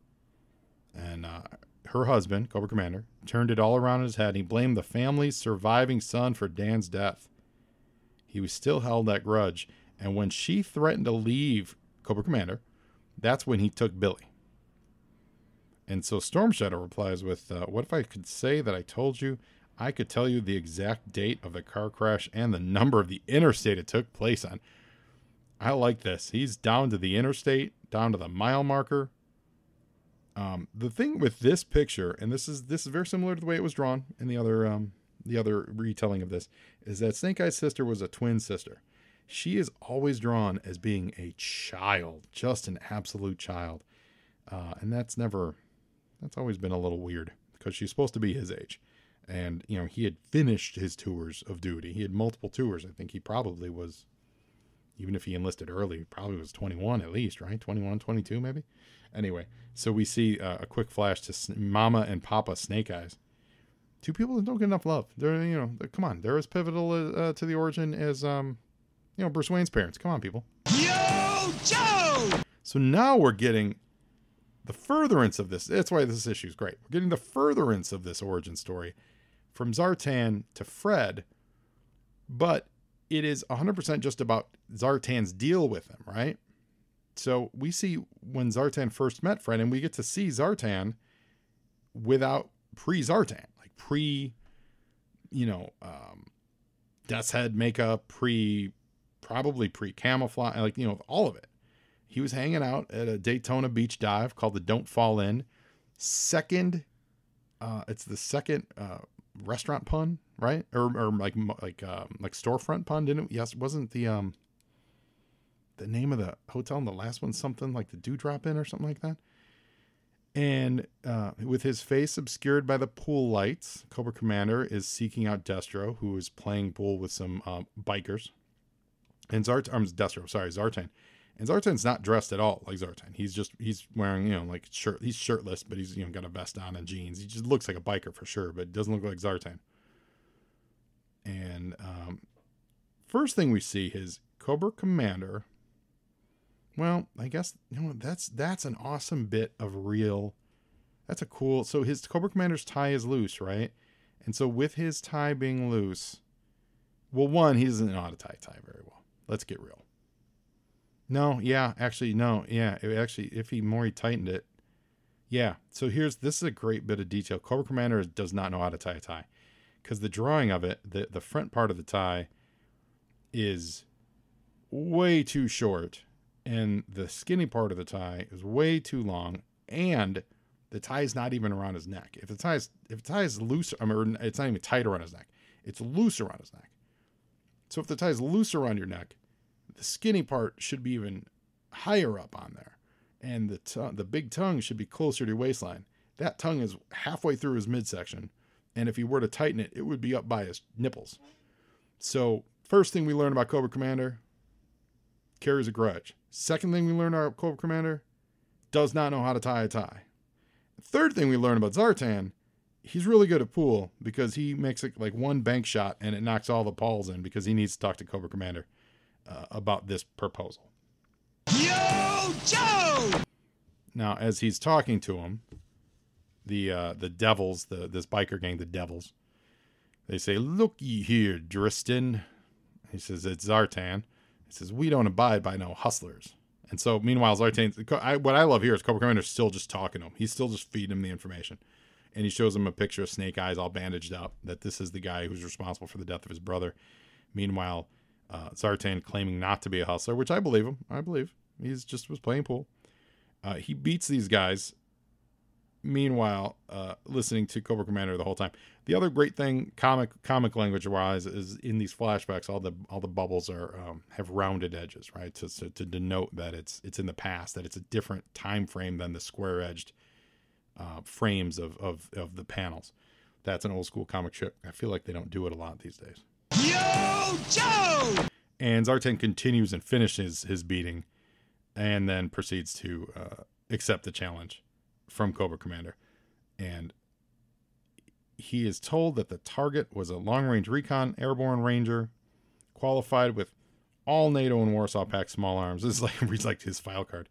And uh, her husband, Cobra Commander, turned it all around in his head. And he blamed the family's surviving son for Dan's death. He was still held that grudge. And when she threatened to leave Cobra Commander, that's when he took Billy. And so Storm Shadow replies with, uh, What if I could say that I told you? I could tell you the exact date of the car crash and the number of the interstate it took place on. I like this. He's down to the interstate, down to the mile marker. Um, the thing with this picture, and this is this is very similar to the way it was drawn in the other um, the other retelling of this, is that Snake Eye's sister was a twin sister. She is always drawn as being a child, just an absolute child, uh, and that's never that's always been a little weird because she's supposed to be his age, and you know he had finished his tours of duty. He had multiple tours. I think he probably was even if he enlisted early, probably was 21 at least, right? 21, 22 maybe. Anyway, so we see uh, a quick flash to Mama and Papa Snake Eyes. Two people that don't get enough love. They're you know, they're, come on, they're as pivotal uh, to the origin as um, you know, Bruce Wayne's parents. Come on, people. Yo, Joe! So now we're getting the furtherance of this. That's why this issue is great. We're getting the furtherance of this origin story from Zartan to Fred, but it is 100% just about Zartan's deal with him, right? So we see when Zartan first met Fred, and we get to see Zartan without pre Zartan, like pre, you know, um, Death's Head makeup, pre, probably pre camouflage, like, you know, all of it. He was hanging out at a Daytona beach dive called the Don't Fall In. Second, uh, it's the second uh, restaurant pun, right? Or, or like like um, like storefront pun, didn't it? Yes, wasn't the um the name of the hotel and the last one something like the Dewdrop Inn or something like that? And uh, with his face obscured by the pool lights, Cobra Commander is seeking out Destro, who is playing pool with some um, bikers. And Zart, um, Destro, sorry, Zartan. And Zartan's not dressed at all like Zartan. He's just he's wearing you know like shirt. He's shirtless, but he's you know got a vest on and jeans. He just looks like a biker for sure, but doesn't look like Zartan. And um, first thing we see is Cobra Commander. Well, I guess you know that's that's an awesome bit of real. That's a cool. So his Cobra Commander's tie is loose, right? And so with his tie being loose, well, one he doesn't know how to tie a tie very well. Let's get real. No, yeah, actually, no, yeah. It actually, if he more he tightened it, yeah. So here's this is a great bit of detail. Cobra Commander does not know how to tie a tie because the drawing of it, the the front part of the tie, is way too short, and the skinny part of the tie is way too long, and the tie is not even around his neck. If the tie is if the tie is loose, I mean, it's not even tight around his neck. It's loose around his neck. So if the tie is loose around your neck, the skinny part should be even higher up on there, and the the big tongue should be closer to your waistline. That tongue is halfway through his midsection, and if he were to tighten it, it would be up by his nipples. So first thing we learn about Cobra Commander carries a grudge. Second thing we learn about Cobra Commander does not know how to tie a tie. Third thing we learn about Zartan, he's really good at pool because he makes it like one bank shot and it knocks all the balls in because he needs to talk to Cobra Commander uh, about this proposal. Yo, Joe! Now, as he's talking to him, the uh, the devils, the this biker gang, the devils, they say, "Look ye here, Driston." He says, "It's Zartan." Says, "We don't abide by no hustlers." And so, meanwhile, Zartan, I, what I love here is Cobra Commander's still just talking to him. He's still just feeding him the information, and he shows him a picture of Snake Eyes all bandaged up. That this is the guy who's responsible for the death of his brother. Meanwhile, uh, Zartan claiming not to be a hustler, which I believe him. I believe he's just was playing pool. Uh, he beats these guys. Meanwhile, uh, listening to Cobra Commander the whole time. The other great thing, comic comic language wise, is in these flashbacks, all the all the bubbles are um, have rounded edges, right? To, to to denote that it's it's in the past, that it's a different time frame than the square edged uh, frames of, of of the panels. That's an old school comic trick I feel like they don't do it a lot these days. Yo, Joe! And Zartan continues and finishes his beating, and then proceeds to uh, accept the challenge from Cobra Commander. And he is told that the target was a long range recon airborne ranger, qualified with all NATO and Warsaw Pact small arms. This is like reads like his file card.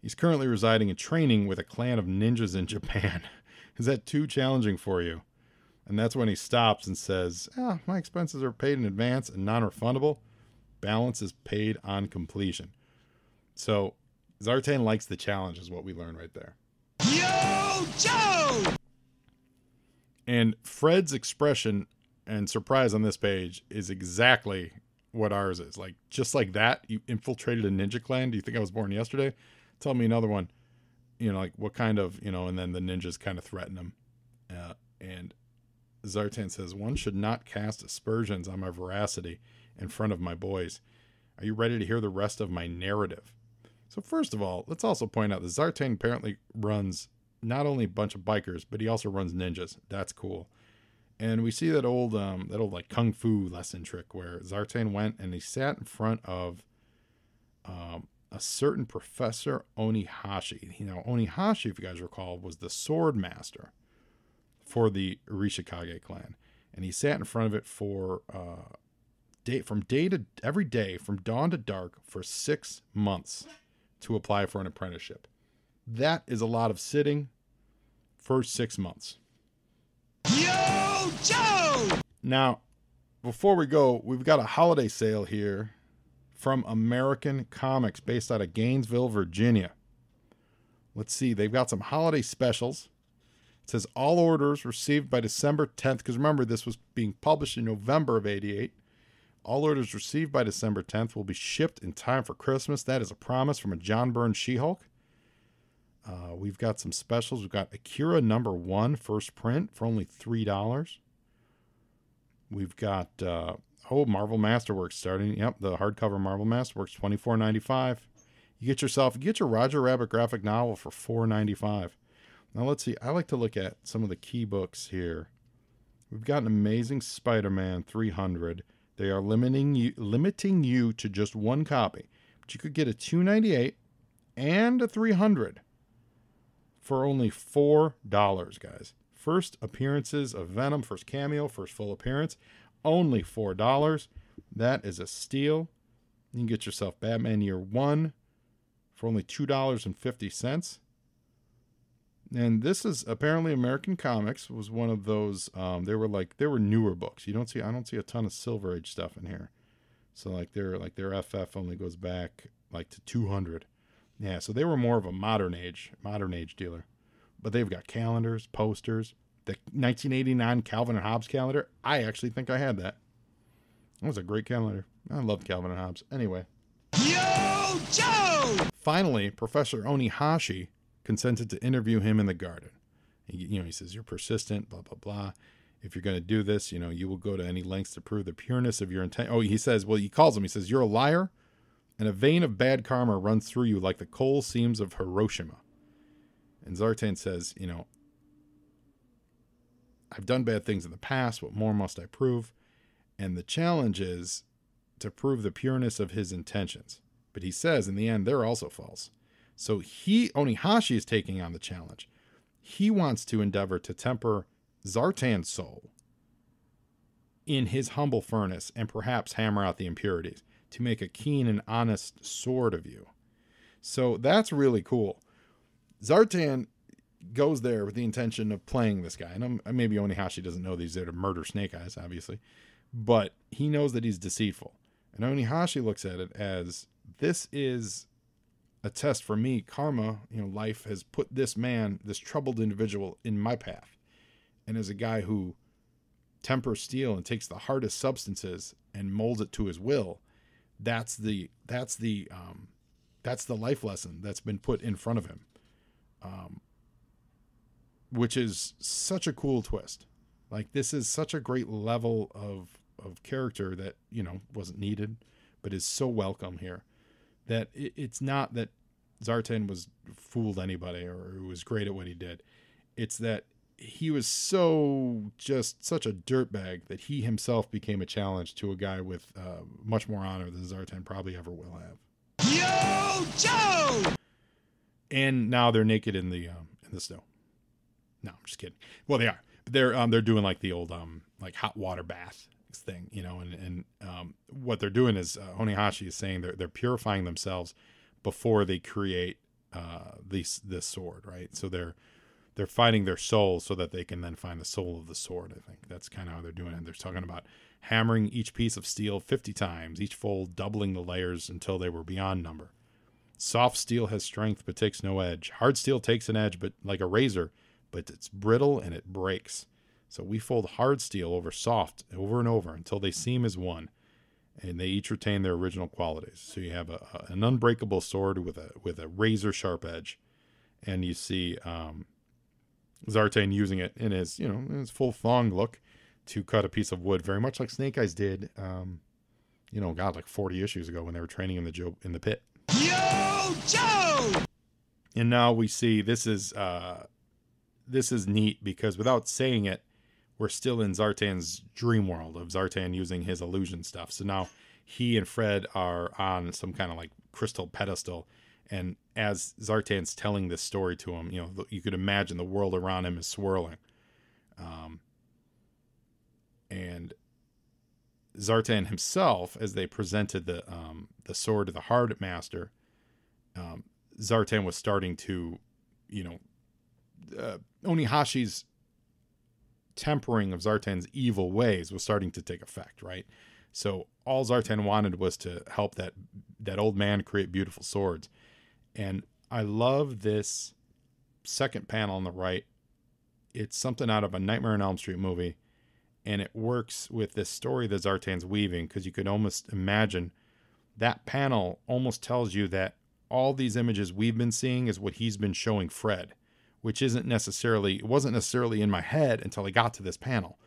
He's currently residing and training with a clan of ninjas in Japan. Is that too challenging for you? And that's when he stops and says, ah, My expenses are paid in advance and non refundable. Balance is paid on completion. So Zartan likes the challenge, is what we learn right there. Yo, Joe! And Fred's expression and surprise on this page is exactly what ours is. Like, just like that, you infiltrated a ninja clan. Do you think I was born yesterday? Tell me another one. You know, like what kind of, you know, and then the ninjas kind of threaten him. Uh, and Zartan says, One should not cast aspersions on my veracity in front of my boys. Are you ready to hear the rest of my narrative? So, first of all, let's also point out that Zartan apparently runs not only a bunch of bikers, but he also runs ninjas. That's cool. And we see that old, um, that old like kung fu lesson trick where Zartan went and he sat in front of um, a certain Professor Onihashi. You know, Onihashi, if you guys recall, was the sword master for the Arashikage clan, and he sat in front of it for uh, day from day to every day from dawn to dark for six months to apply for an apprenticeship. That is a lot of sitting for six months. Yo, Joe! Now, before we go, we've got a holiday sale here from American Comics based out of Gainesville, Virginia. Let's see, they've got some holiday specials. It says all orders received by December 10th, because remember, this was being published in November of 88. All orders received by December 10th will be shipped in time for Christmas. That is a promise from a John Byrne She Hulk. Uh, we've got some specials. We've got Akira number one, first print for only $3. We've got, uh, oh, Marvel Masterworks starting. Yep, the hardcover Marvel Masterworks, twenty four ninety five. You get yourself, you get your Roger Rabbit graphic novel for four ninety five. Now let's see. I like to look at some of the key books here. We've got an amazing Spider-Man 300. They are limiting you limiting you to just one copy, but you could get a 298 and a 300 for only four dollars, guys. First appearances of Venom, first cameo, first full appearance, only four dollars. That is a steal. You can get yourself Batman Year One for only two dollars and fifty cents. And this is apparently American Comics was one of those. Um, they were like they were newer books. You don't see I don't see a ton of Silver Age stuff in here. So like their like their FF only goes back like to two hundred. Yeah, so they were more of a modern age modern age dealer. But they've got calendars, posters, the 1989 Calvin and Hobbes calendar. I actually think I had that. That was a great calendar. I loved Calvin and Hobbes. Anyway, Yo, Joe! finally, Professor Onihashi consented to interview him in the garden. He, you know, he says, You're persistent, blah, blah, blah. If you're going to do this, you know, you will go to any lengths to prove the pureness of your intent. Oh, he says, Well, he calls him, he says, You're a liar, and a vein of bad karma runs through you like the coal seams of Hiroshima. And Zartan says, You know, I've done bad things in the past. What more must I prove? And the challenge is to prove the pureness of his intentions. But he says in the end, they're also false. So he, Onihashi, is taking on the challenge. He wants to endeavor to temper Zartan's soul in his humble furnace and perhaps hammer out the impurities to make a keen and honest sword of you. So that's really cool. Zartan goes there with the intention of playing this guy. And um, maybe Onihashi doesn't know that he's there to murder Snake Eyes, obviously, but he knows that he's deceitful. And Onihashi looks at it as this is a test for me. Karma, you know, life has put this man, this troubled individual, in my path. And as a guy who tempers steel and takes the hardest substances and molds it to his will, that's the that's the um, that's the life lesson that's been put in front of him. Um, which is such a cool twist. Like this is such a great level of of character that you know wasn't needed, but is so welcome here. That it, it's not that Zartan was fooled anybody or was great at what he did. It's that he was so just such a dirtbag that he himself became a challenge to a guy with uh, much more honor than Zartan probably ever will have. Yo, Joe! And now they're naked in the um, in the snow. No, I'm just kidding. Well, they are. They're um, they're doing like the old um like hot water bath thing, you know, and and um, what they're doing is uh, Onihashi is saying they're they're purifying themselves before they create uh this this sword, right? So they're they're fighting their soul so that they can then find the soul of the sword. I think that's kind of how they're doing it. They're talking about hammering each piece of steel 50 times, each fold doubling the layers until they were beyond number. Soft steel has strength but takes no edge. Hard steel takes an edge but like a razor, but it's brittle and it breaks. So we fold hard steel over soft over and over until they seem as one, and they each retain their original qualities. So you have a, a- an unbreakable sword with a with a razor sharp edge, and you see um, Zartan using it in his you know in his full thong look to cut a piece of wood, very much like Snake Eyes did. Um, you know, God, like forty issues ago when they were training in the Joe in the pit. Yo, Joe! and now we see this is uh this is neat because without saying it we're still in zartan's dream world of zartan using his illusion stuff so now he and fred are on some kind of like crystal pedestal and as zartan's telling this story to him you know you could imagine the world around him is swirling um and zartan himself as they presented the um the sword to the hard master um, Zartan was starting to, you know, uh, Onihashi's tempering of Zartan's evil ways was starting to take effect, right? So all Zartan wanted was to help that that old man create beautiful swords, and I love this second panel on the right. It's something out of a Nightmare on Elm Street movie, and it works with this story that Zartan's weaving because you could almost imagine that panel almost tells you that all these images we've been seeing is what he's been showing Fred, which isn't necessarily it wasn't necessarily in my head until I got to this panel.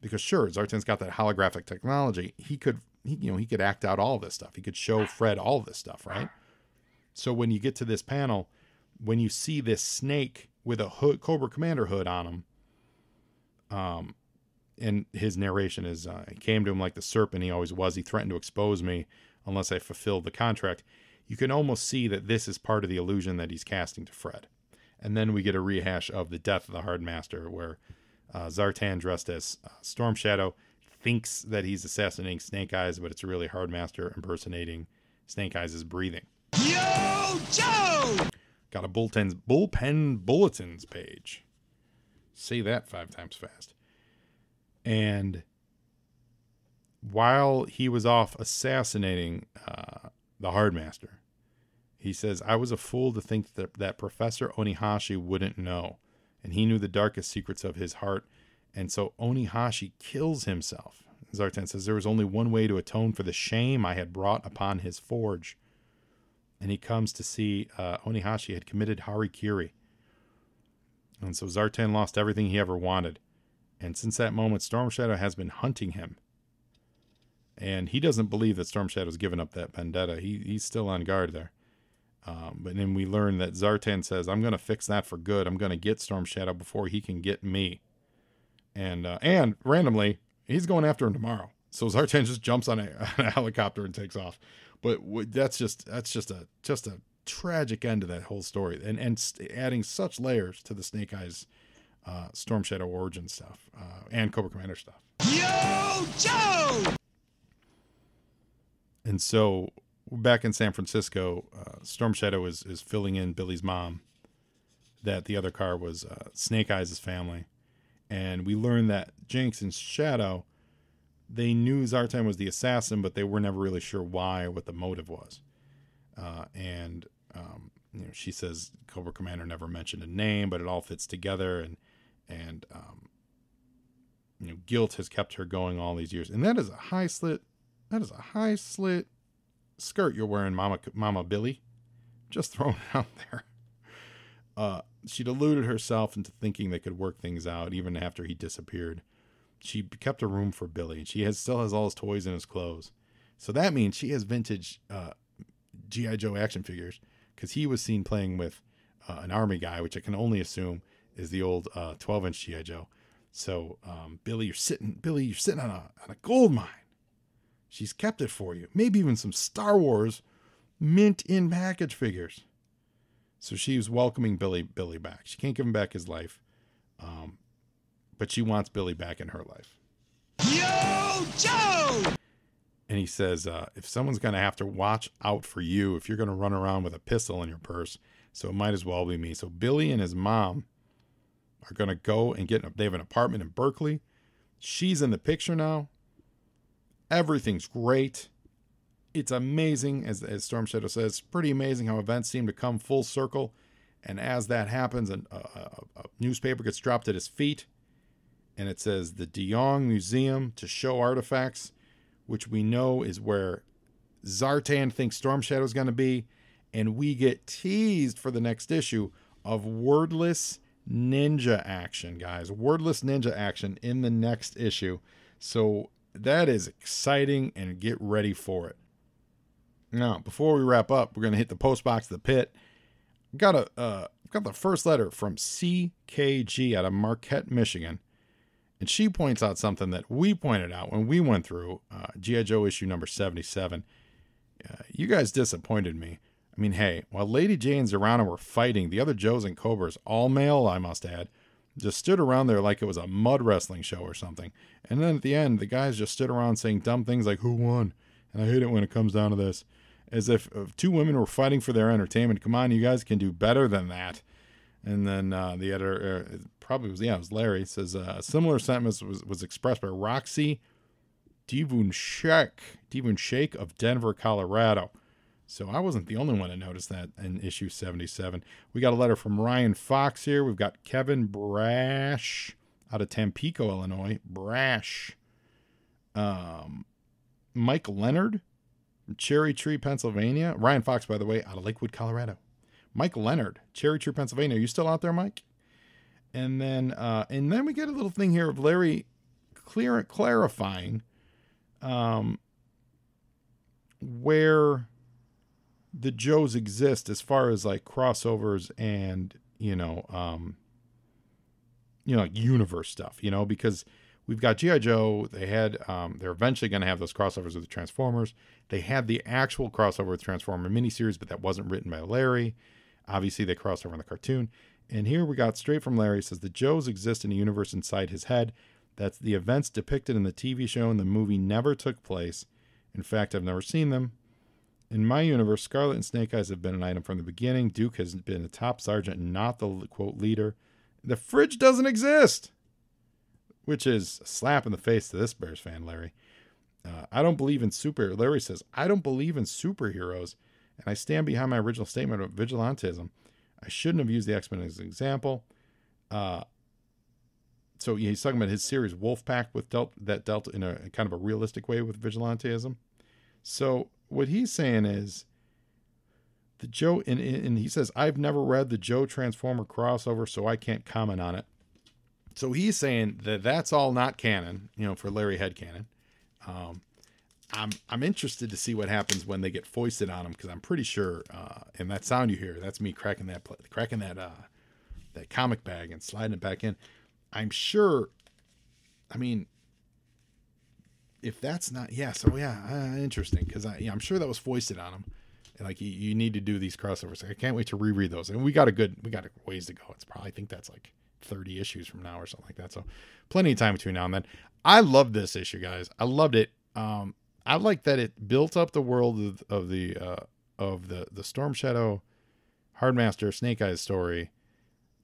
Because sure, Zartan's got that holographic technology. He could he, you know, he could act out all this stuff. He could show Fred all this stuff, right? So when you get to this panel, when you see this snake with a hood Cobra Commander hood on him, um and his narration is uh, he came to him like the serpent he always was. He threatened to expose me unless I fulfilled the contract you can almost see that this is part of the illusion that he's casting to Fred. And then we get a rehash of the death of the Hard Master, where uh, Zartan, dressed as uh, Storm Shadow, thinks that he's assassinating Snake Eyes, but it's really Hard Master impersonating Snake Eyes' breathing. Yo, Joe! Got a bullpen, bullpen bulletins page. Say that five times fast. And while he was off assassinating uh, the Hardmaster, he says, I was a fool to think that, that Professor Onihashi wouldn't know, and he knew the darkest secrets of his heart, and so Onihashi kills himself. Zartan says, There was only one way to atone for the shame I had brought upon his forge. And he comes to see uh, Onihashi had committed harikiri. And so Zartan lost everything he ever wanted. And since that moment, Storm Shadow has been hunting him. And he doesn't believe that Storm Shadow's given up that vendetta. He, he's still on guard there. Um, but then we learn that Zartan says, I'm going to fix that for good. I'm going to get Storm Shadow before he can get me. And uh, and randomly, he's going after him tomorrow. So Zartan just jumps on a, on a helicopter and takes off. But that's just that's just a just a tragic end to that whole story, and and st- adding such layers to the Snake Eyes, uh, Storm Shadow origin stuff, uh, and Cobra Commander stuff. Yo, Joe! And so back in San Francisco, uh, Storm Shadow is, is filling in Billy's mom that the other car was uh, Snake Eyes' family. And we learn that Jinx and Shadow, they knew Zartan was the assassin, but they were never really sure why what the motive was. Uh, and um, you know, she says Cobra Commander never mentioned a name, but it all fits together. And and um, you know, guilt has kept her going all these years. And that is a high slit. That is a high slit skirt you're wearing, Mama Mama Billy. Just throwing it out there. Uh, she deluded herself into thinking they could work things out even after he disappeared. She kept a room for Billy. and She has still has all his toys and his clothes. So that means she has vintage uh, GI Joe action figures because he was seen playing with uh, an army guy, which I can only assume is the old 12 inch GI Joe. So um, Billy, you're sitting Billy, you're sitting on a on a gold mine. She's kept it for you. Maybe even some Star Wars mint in package figures. So she was welcoming Billy Billy back. She can't give him back his life, um, but she wants Billy back in her life. Yo, Joe! And he says, uh, if someone's going to have to watch out for you, if you're going to run around with a pistol in your purse, so it might as well be me. So Billy and his mom are going to go and get, they have an apartment in Berkeley. She's in the picture now. Everything's great. It's amazing, as, as Storm Shadow says, pretty amazing how events seem to come full circle. And as that happens, a, a, a newspaper gets dropped at his feet, and it says the De Young Museum to show artifacts, which we know is where Zartan thinks Storm Shadow is going to be. And we get teased for the next issue of wordless ninja action, guys. Wordless ninja action in the next issue. So that is exciting and get ready for it. Now, before we wrap up, we're going to hit the post box the pit. Got a uh, got the first letter from CKG out of Marquette, Michigan, and she points out something that we pointed out when we went through uh, GI Joe issue number seventy seven. Uh, you guys disappointed me. I mean, hey, while Lady J and Zarana were fighting, the other Joes and Cobras, all male, I must add, just stood around there like it was a mud wrestling show or something. And then at the end, the guys just stood around saying dumb things like, Who won? And I hate it when it comes down to this. As if, if two women were fighting for their entertainment. Come on, you guys can do better than that. And then uh, the editor, uh, probably was, yeah, it was Larry, says uh, a similar sentiment was, was expressed by Roxy Divunshek, Divunshek of Denver, Colorado. So I wasn't the only one to notice that in issue 77. We got a letter from Ryan Fox here. We've got Kevin Brash out of Tampico, Illinois. Brash. Um, Mike Leonard from Cherry Tree, Pennsylvania. Ryan Fox, by the way, out of Lakewood, Colorado. Mike Leonard, Cherry Tree, Pennsylvania. Are you still out there, Mike? And then, uh, and then we get a little thing here of Larry clear clarifying, um, where the Joes exist as far as like crossovers and you know, um, you know, like universe stuff. You know, because we've got GI Joe. They had um, they're eventually going to have those crossovers with the Transformers. They had the actual crossover with Transformer miniseries, but that wasn't written by Larry. Obviously, they crossed over in the cartoon. And here we got straight from Larry says the Joes exist in a universe inside his head. That's the events depicted in the TV show and the movie never took place. In fact, I've never seen them. In my universe, Scarlett and Snake Eyes have been an item from the beginning. Duke has been a top sergeant, not the quote leader. The fridge doesn't exist, which is a slap in the face to this Bears fan, Larry. Uh, I don't believe in super. Larry says I don't believe in superheroes, and I stand behind my original statement of vigilantism. I shouldn't have used the X Men as an example. Uh, so he's talking about his series Wolfpack with dealt that dealt in a kind of a realistic way with vigilantism. So what he's saying is the Joe, and, and he says, I've never read the Joe Transformer crossover, so I can't comment on it. So he's saying that that's all not canon, you know, for Larry Headcanon. Um, I'm I'm interested to see what happens when they get foisted on them because I'm pretty sure, uh, and that sound you hear, that's me cracking that cracking that uh, that comic bag and sliding it back in. I'm sure. I mean, if that's not yeah so yeah uh, interesting because yeah, i'm sure that was foisted on him and like you, you need to do these crossovers. I can't wait to reread those. And we got a good we got a ways to go. It's probably i think that's like 30 issues from now or something like that. So plenty of time between now and then. I love this issue guys. I loved it. Um i like that it built up the world of, of the uh of the the storm shadow hardmaster snake eyes story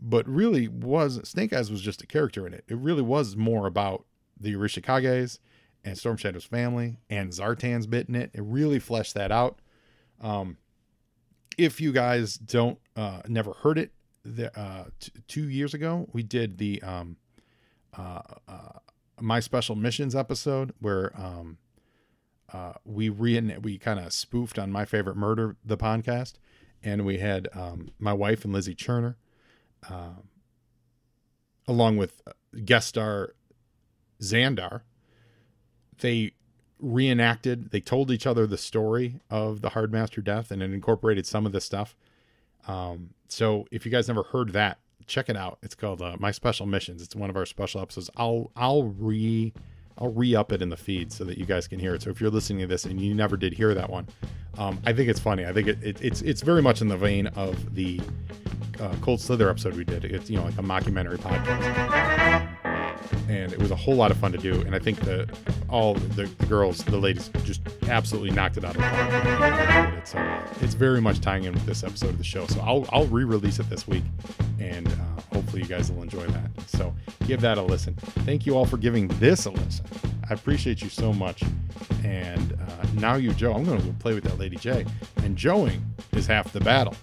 but really was snake eyes was just a character in it it really was more about the Arashikages and Storm Shadow's family and Zartan's bit in it. It really fleshed that out. Um, if you guys don't uh, never heard it, the, uh, t- two years ago we did the um, uh, uh my special missions episode where um, uh, we re we kind of spoofed on my favorite murder the podcast, and we had um, my wife and Lizzie Cherner, um, along with guest star Xandar they reenacted, they told each other the story of the Hardmaster death and it incorporated some of this stuff. Um, so if you guys never heard that, check it out. It's called uh, My Special Missions. It's one of our special episodes. I'll I'll re I'll re up it in the feed so that you guys can hear it. So if you're listening to this and you never did hear that one, um, I think it's funny. I think it, it, it's it's very much in the vein of the uh, Cold Slither episode we did. It's you know like a mockumentary podcast and it was a whole lot of fun to do. And I think that all the, the girls, the ladies, just absolutely knocked it out of the park. It's, uh, it's very much tying in with this episode of the show. So I'll, I'll re-release it this week, and uh, hopefully you guys will enjoy that. So give that a listen. Thank you all for giving this a listen. I appreciate you so much. And uh, now you, Joe, I'm going to go play with that Lady J. And Joeing is half the battle.